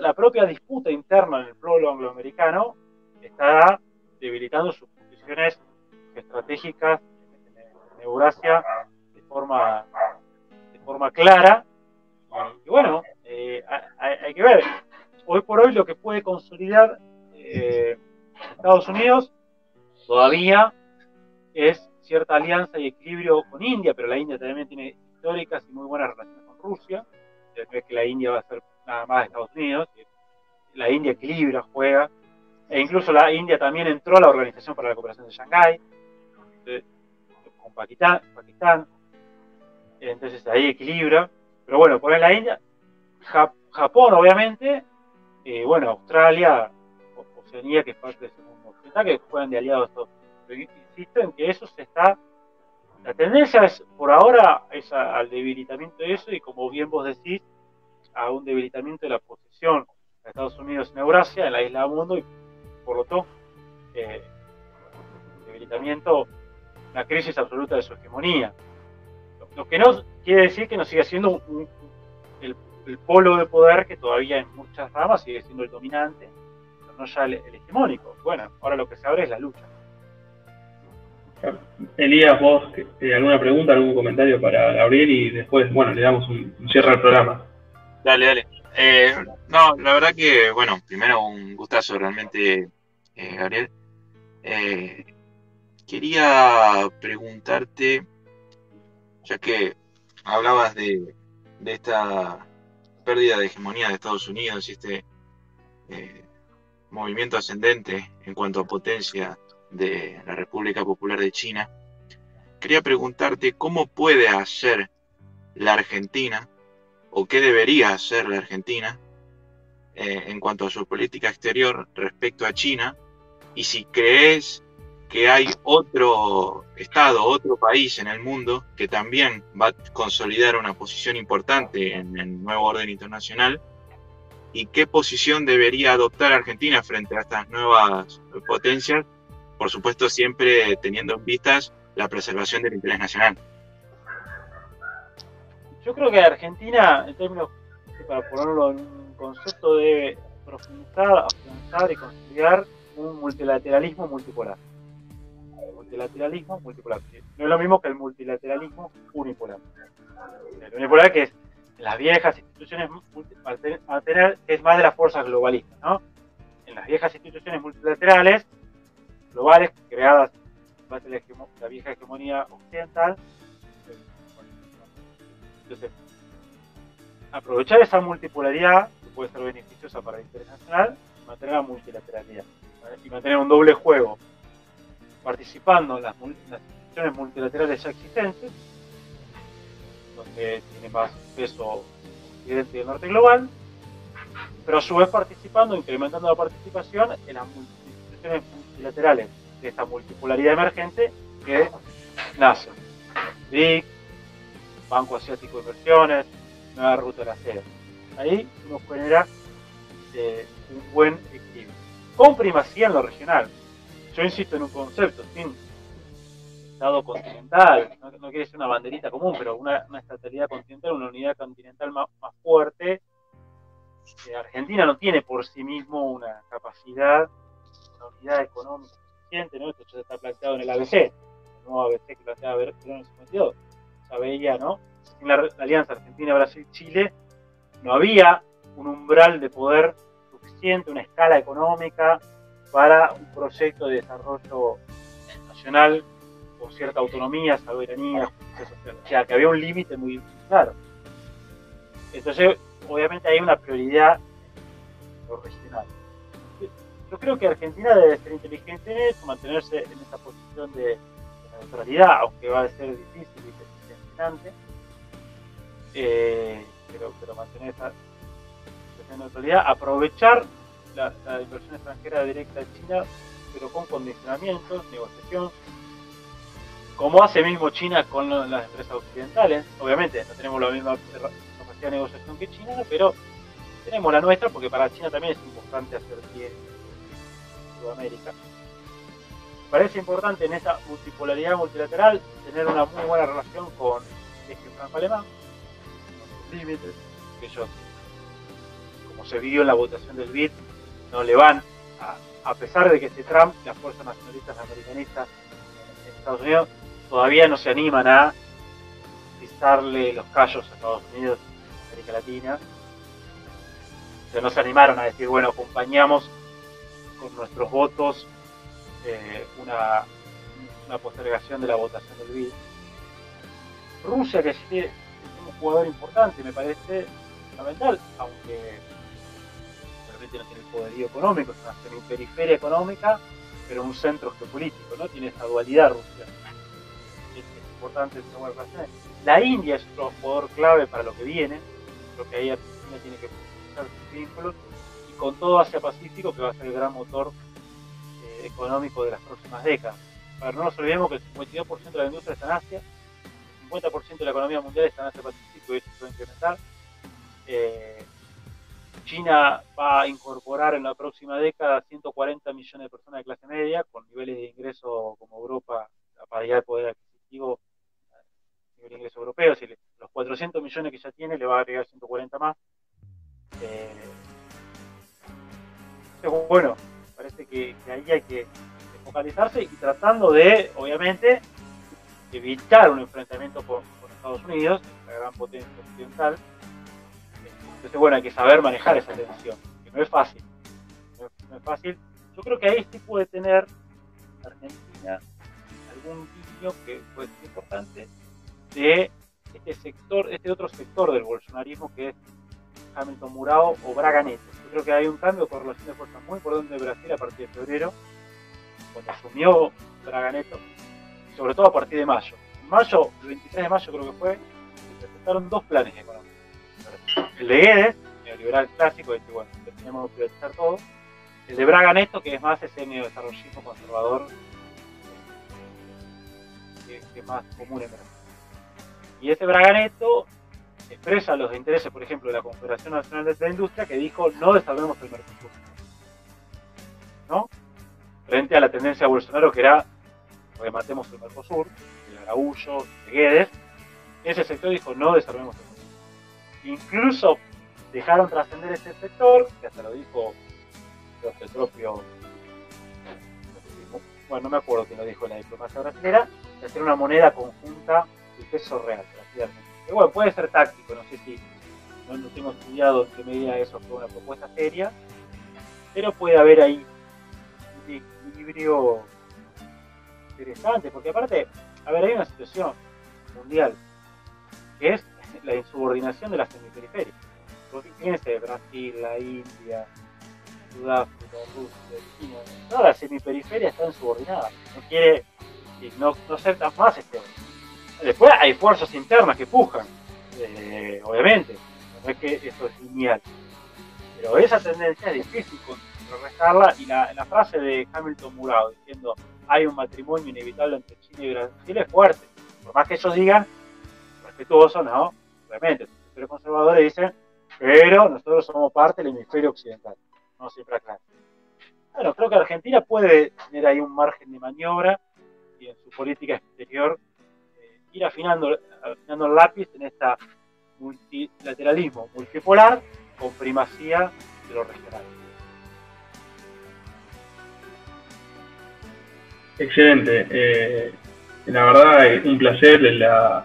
la, propia disputa interna en el polo angloamericano está debilitando sus posiciones estratégicas en, Eurasia de forma forma clara. Y bueno, eh, hay, que ver. Hoy por hoy lo que puede consolidar eh, Estados Unidos todavía es cierta alianza y equilibrio con India, pero la India también tiene históricas y muy buenas relaciones con Rusia. No es que la India va a ser nada más de Estados Unidos, la India equilibra, juega, e incluso la India también entró a la Organización para la Cooperación de Shanghái, con Pakistán, Pakistán, entonces ahí equilibra, pero bueno, por ahí la India, Japón obviamente, y bueno, Australia, Oceanía, que es parte del segundo que juegan de aliados insisto en que eso se está, la tendencia es, por ahora, es al debilitamiento de eso, y como bien vos decís, a un debilitamiento de la posición. De Estados Unidos en Eurasia, en la isla del mundo, y por lo tanto, eh, debilitamiento, una crisis absoluta de su hegemonía. Lo, que no quiere decir que no siga siendo el, polo de poder que todavía en muchas ramas sigue siendo el dominante, no ya el, hegemónico. Bueno, ahora lo que se abre es la lucha. Elías, vos, eh, ¿alguna pregunta, algún comentario para Gabriel? Y después, bueno, le damos un, cierre al programa. Dale, dale. Eh, no, la verdad que, bueno, primero un gustazo realmente eh, Gabriel. Eh, quería preguntarte, ya que hablabas de, esta pérdida de hegemonía de Estados Unidos y este eh, movimiento ascendente en cuanto a potencia de la República Popular de China, quería preguntarte cómo puede hacer la Argentina o qué debería hacer la Argentina en cuanto a su política exterior respecto a China y si crees que hay otro Estado, otro país en el mundo que también va a consolidar una posición importante en el nuevo orden internacional, y qué posición debería adoptar Argentina frente a estas nuevas potencias, por supuesto siempre teniendo en vistas la preservación del interés nacional. Yo creo que Argentina, en términos, para ponerlo en un concepto, debe profundizar, afianzar y consolidar un multilateralismo multipolar. multilateralismo multipolar. No es lo mismo que el multilateralismo unipolar. El unipolar que es las viejas instituciones tener, es más de las fuerzas globalistas, ¿no? En las viejas instituciones multilaterales, globales, creadas base de la, vieja hegemonía occidental, aprovechar esa multipolaridad, que puede ser beneficiosa para el interés nacional, mantener la multilateralidad y mantener un doble juego, participando en las, instituciones multilaterales ya existentes, donde tiene más peso Occidente y el norte global, pero a su vez participando, incrementando la participación en las instituciones multilaterales de esta multipolaridad emergente que nacen. BRIC, Banco Asiático de Inversiones, Nueva Ruta de la. Ahí uno genera eh, un buen equilibrio con primacía en lo regional. Yo insisto en un concepto, sin Estado continental, no, quiere ser una banderita común, pero una, una estatalidad continental, una unidad continental más, fuerte. Eh, Argentina no tiene por sí mismo una capacidad, una unidad económica suficiente, ¿no? Esto ya está planteado en el ABC, el nuevo ABC que planteaba Perón en el 52. Ya ¿no? En la, la alianza Argentina, Brasil, Chile, no había un umbral de poder una escala económica para un proyecto de desarrollo nacional con cierta autonomía, soberanía, social. O sea, que había un límite muy claro. Entonces, obviamente hay una prioridad regional. Yo creo que Argentina debe ser inteligente en eso, mantenerse en esa posición de, neutralidad, aunque va a ser difícil y determinante, eh, pero, pero mantener esa en neutralidad, aprovechar la, inversión extranjera directa de China, pero con condicionamientos, negociación, como hace mismo China con las empresas occidentales. Obviamente no tenemos la misma capacidad de negociación que China, pero tenemos la nuestra porque para China también es importante hacer bien en Sudamérica. Parece importante en esa multipolaridad multilateral tener una muy buena relación con el eje franco-alemán, con sus límites, que ellos como se vio en la votación del BID, no le van, a, pesar de que este Trump, las fuerzas nacionalistas americanistas en Estados Unidos, todavía no se animan a pisarle los callos a Estados Unidos y América Latina. Se no se animaron a decir, bueno, acompañamos con nuestros votos eh, una, una postergación de la votación del BID. Rusia, que sí es un jugador importante, me parece fundamental, aunque realmente no tiene el poderío económico, es una semiperiferia económica, pero un centro geopolítico, ¿no? Tiene esa dualidad Rusia. Importante tomar relaciones. La India es otro jugador clave para lo que viene, creo que ahí Argentina tiene que profundizar sus vínculos, y con todo Asia Pacífico, que va a ser el gran motor eh, económico de las próximas décadas. Para no nos olvidemos que el 52% de la industria está en Asia, el 50% de la economía mundial está en Asia Pacífico y esto se va a incrementar. Eh, China va a incorporar en la próxima década 140 millones de personas de clase media, con niveles de ingreso como Europa, la paridad de poder adquisitivo, nivel ingreso europeo, si los 400 millones que ya tiene le va a agregar 140 más. Eh, entonces, bueno, parece que, que ahí hay que, focalizarse y tratando de, obviamente, evitar un enfrentamiento con, Estados Unidos, la gran potencia occidental. Entonces, bueno, hay que saber manejar esa tensión, que no es fácil. No es, no es fácil. Yo creo que ahí sí puede tener Argentina algún guiño que puede ser importante de este sector, este otro sector del bolsonarismo que es Hamilton Murao o Braga Neto. Yo creo que hay un cambio de correlación de fuerzas muy importante de Brasil a partir de febrero, cuando asumió Braga Neto, sobre todo a partir de mayo. En mayo, el 23 de mayo creo que fue, se presentaron dos planes económicos. El de Guedes, neoliberal clásico, este, bueno, tenemos que privatizar todo. El de Braga Neto, que es más ese neodesarrollismo conservador que, que es más común en Brasil. Y ese Braga Neto expresa los intereses, por ejemplo, de la Confederación Nacional de la Industria, que dijo no desarrollemos el Mercosur. ¿No? Frente a la tendencia de Bolsonaro, que era rematemos el Mercosur, el Araújo, de Guedes, ese sector dijo no desarrollemos el Mercosur. Incluso dejaron trascender ese sector, que hasta lo dijo el propio, bueno, no me acuerdo quién lo dijo en la diplomacia brasileña, de hacer una moneda conjunta el peso real, Pero bueno, puede ser táctico, no sé si no, no tengo estudiado en qué medida eso fue una propuesta seria, pero puede haber ahí un equilibrio interesante, porque aparte, a ver, hay una situación mundial que es la insubordinación de la semiperiferia. Porque fíjense, Brasil, la India, Sudáfrica, Rusia, China, toda la semiperiferia está insubordinada. No quiere no, no ser tan más este Después hay fuerzas internas que pujan, eh, obviamente, no es que eso es lineal. Pero esa tendencia es difícil contrarrestarla y la, frase de Hamilton Murado diciendo hay un matrimonio inevitable entre China y Brasil es fuerte. Por más que ellos digan, respetuoso, no, obviamente, los conservadores dicen, pero nosotros somos parte del hemisferio occidental, no siempre acá. Bueno, creo que Argentina puede tener ahí un margen de maniobra y en su política exterior ir afinando, afinando el lápiz en este multilateralismo multipolar con primacía de lo regional. Excelente. Eh, la verdad, un placer la,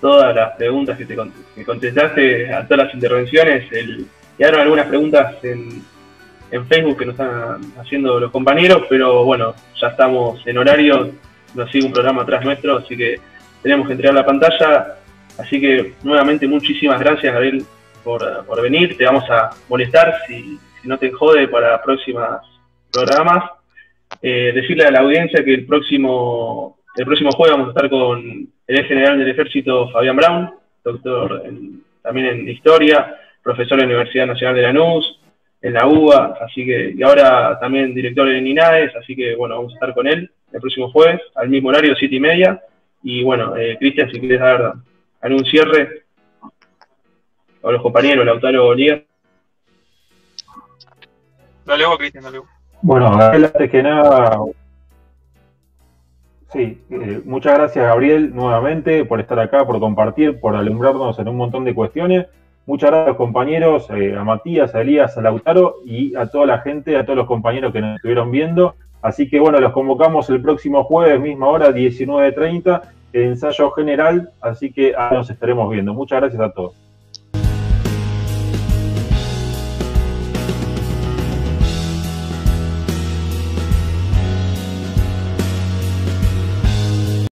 todas las preguntas que, te, contestaste a todas las intervenciones. El, quedaron algunas preguntas en, en Facebook que nos están haciendo los compañeros, pero bueno, ya estamos en horario, nos sigue un programa atrás nuestro, así que tenemos que entregar la pantalla. Así que nuevamente muchísimas gracias, Gabriel, por, por venir. Te vamos a molestar si, no te jode para próximos programas. Eh, decirle a la audiencia que el próximo, el próximo jueves vamos a estar con el general del ejército Fabián Brown, doctor en, también en historia, profesor de la Universidad Nacional de Lanús, en la UBA, así que, y ahora también director en INAES, así que bueno, vamos a estar con él el próximo jueves, al mismo horario, siete y media. Y bueno, eh, Cristian, si quieres dar algún cierre, a los compañeros, Lautaro Olía. Dale vos, Cristian, dale vos. Bueno, antes que nada, sí, eh, muchas gracias Gabriel nuevamente por estar acá, por compartir, por alumbrarnos en un montón de cuestiones. Muchas gracias compañeros, eh, a Matías, a Elías, a Lautaro y a toda la gente, a todos los compañeros que nos estuvieron viendo. Así que bueno, los convocamos el próximo jueves, misma hora, 19.30, ensayo general, así que nos estaremos viendo. Muchas gracias a todos.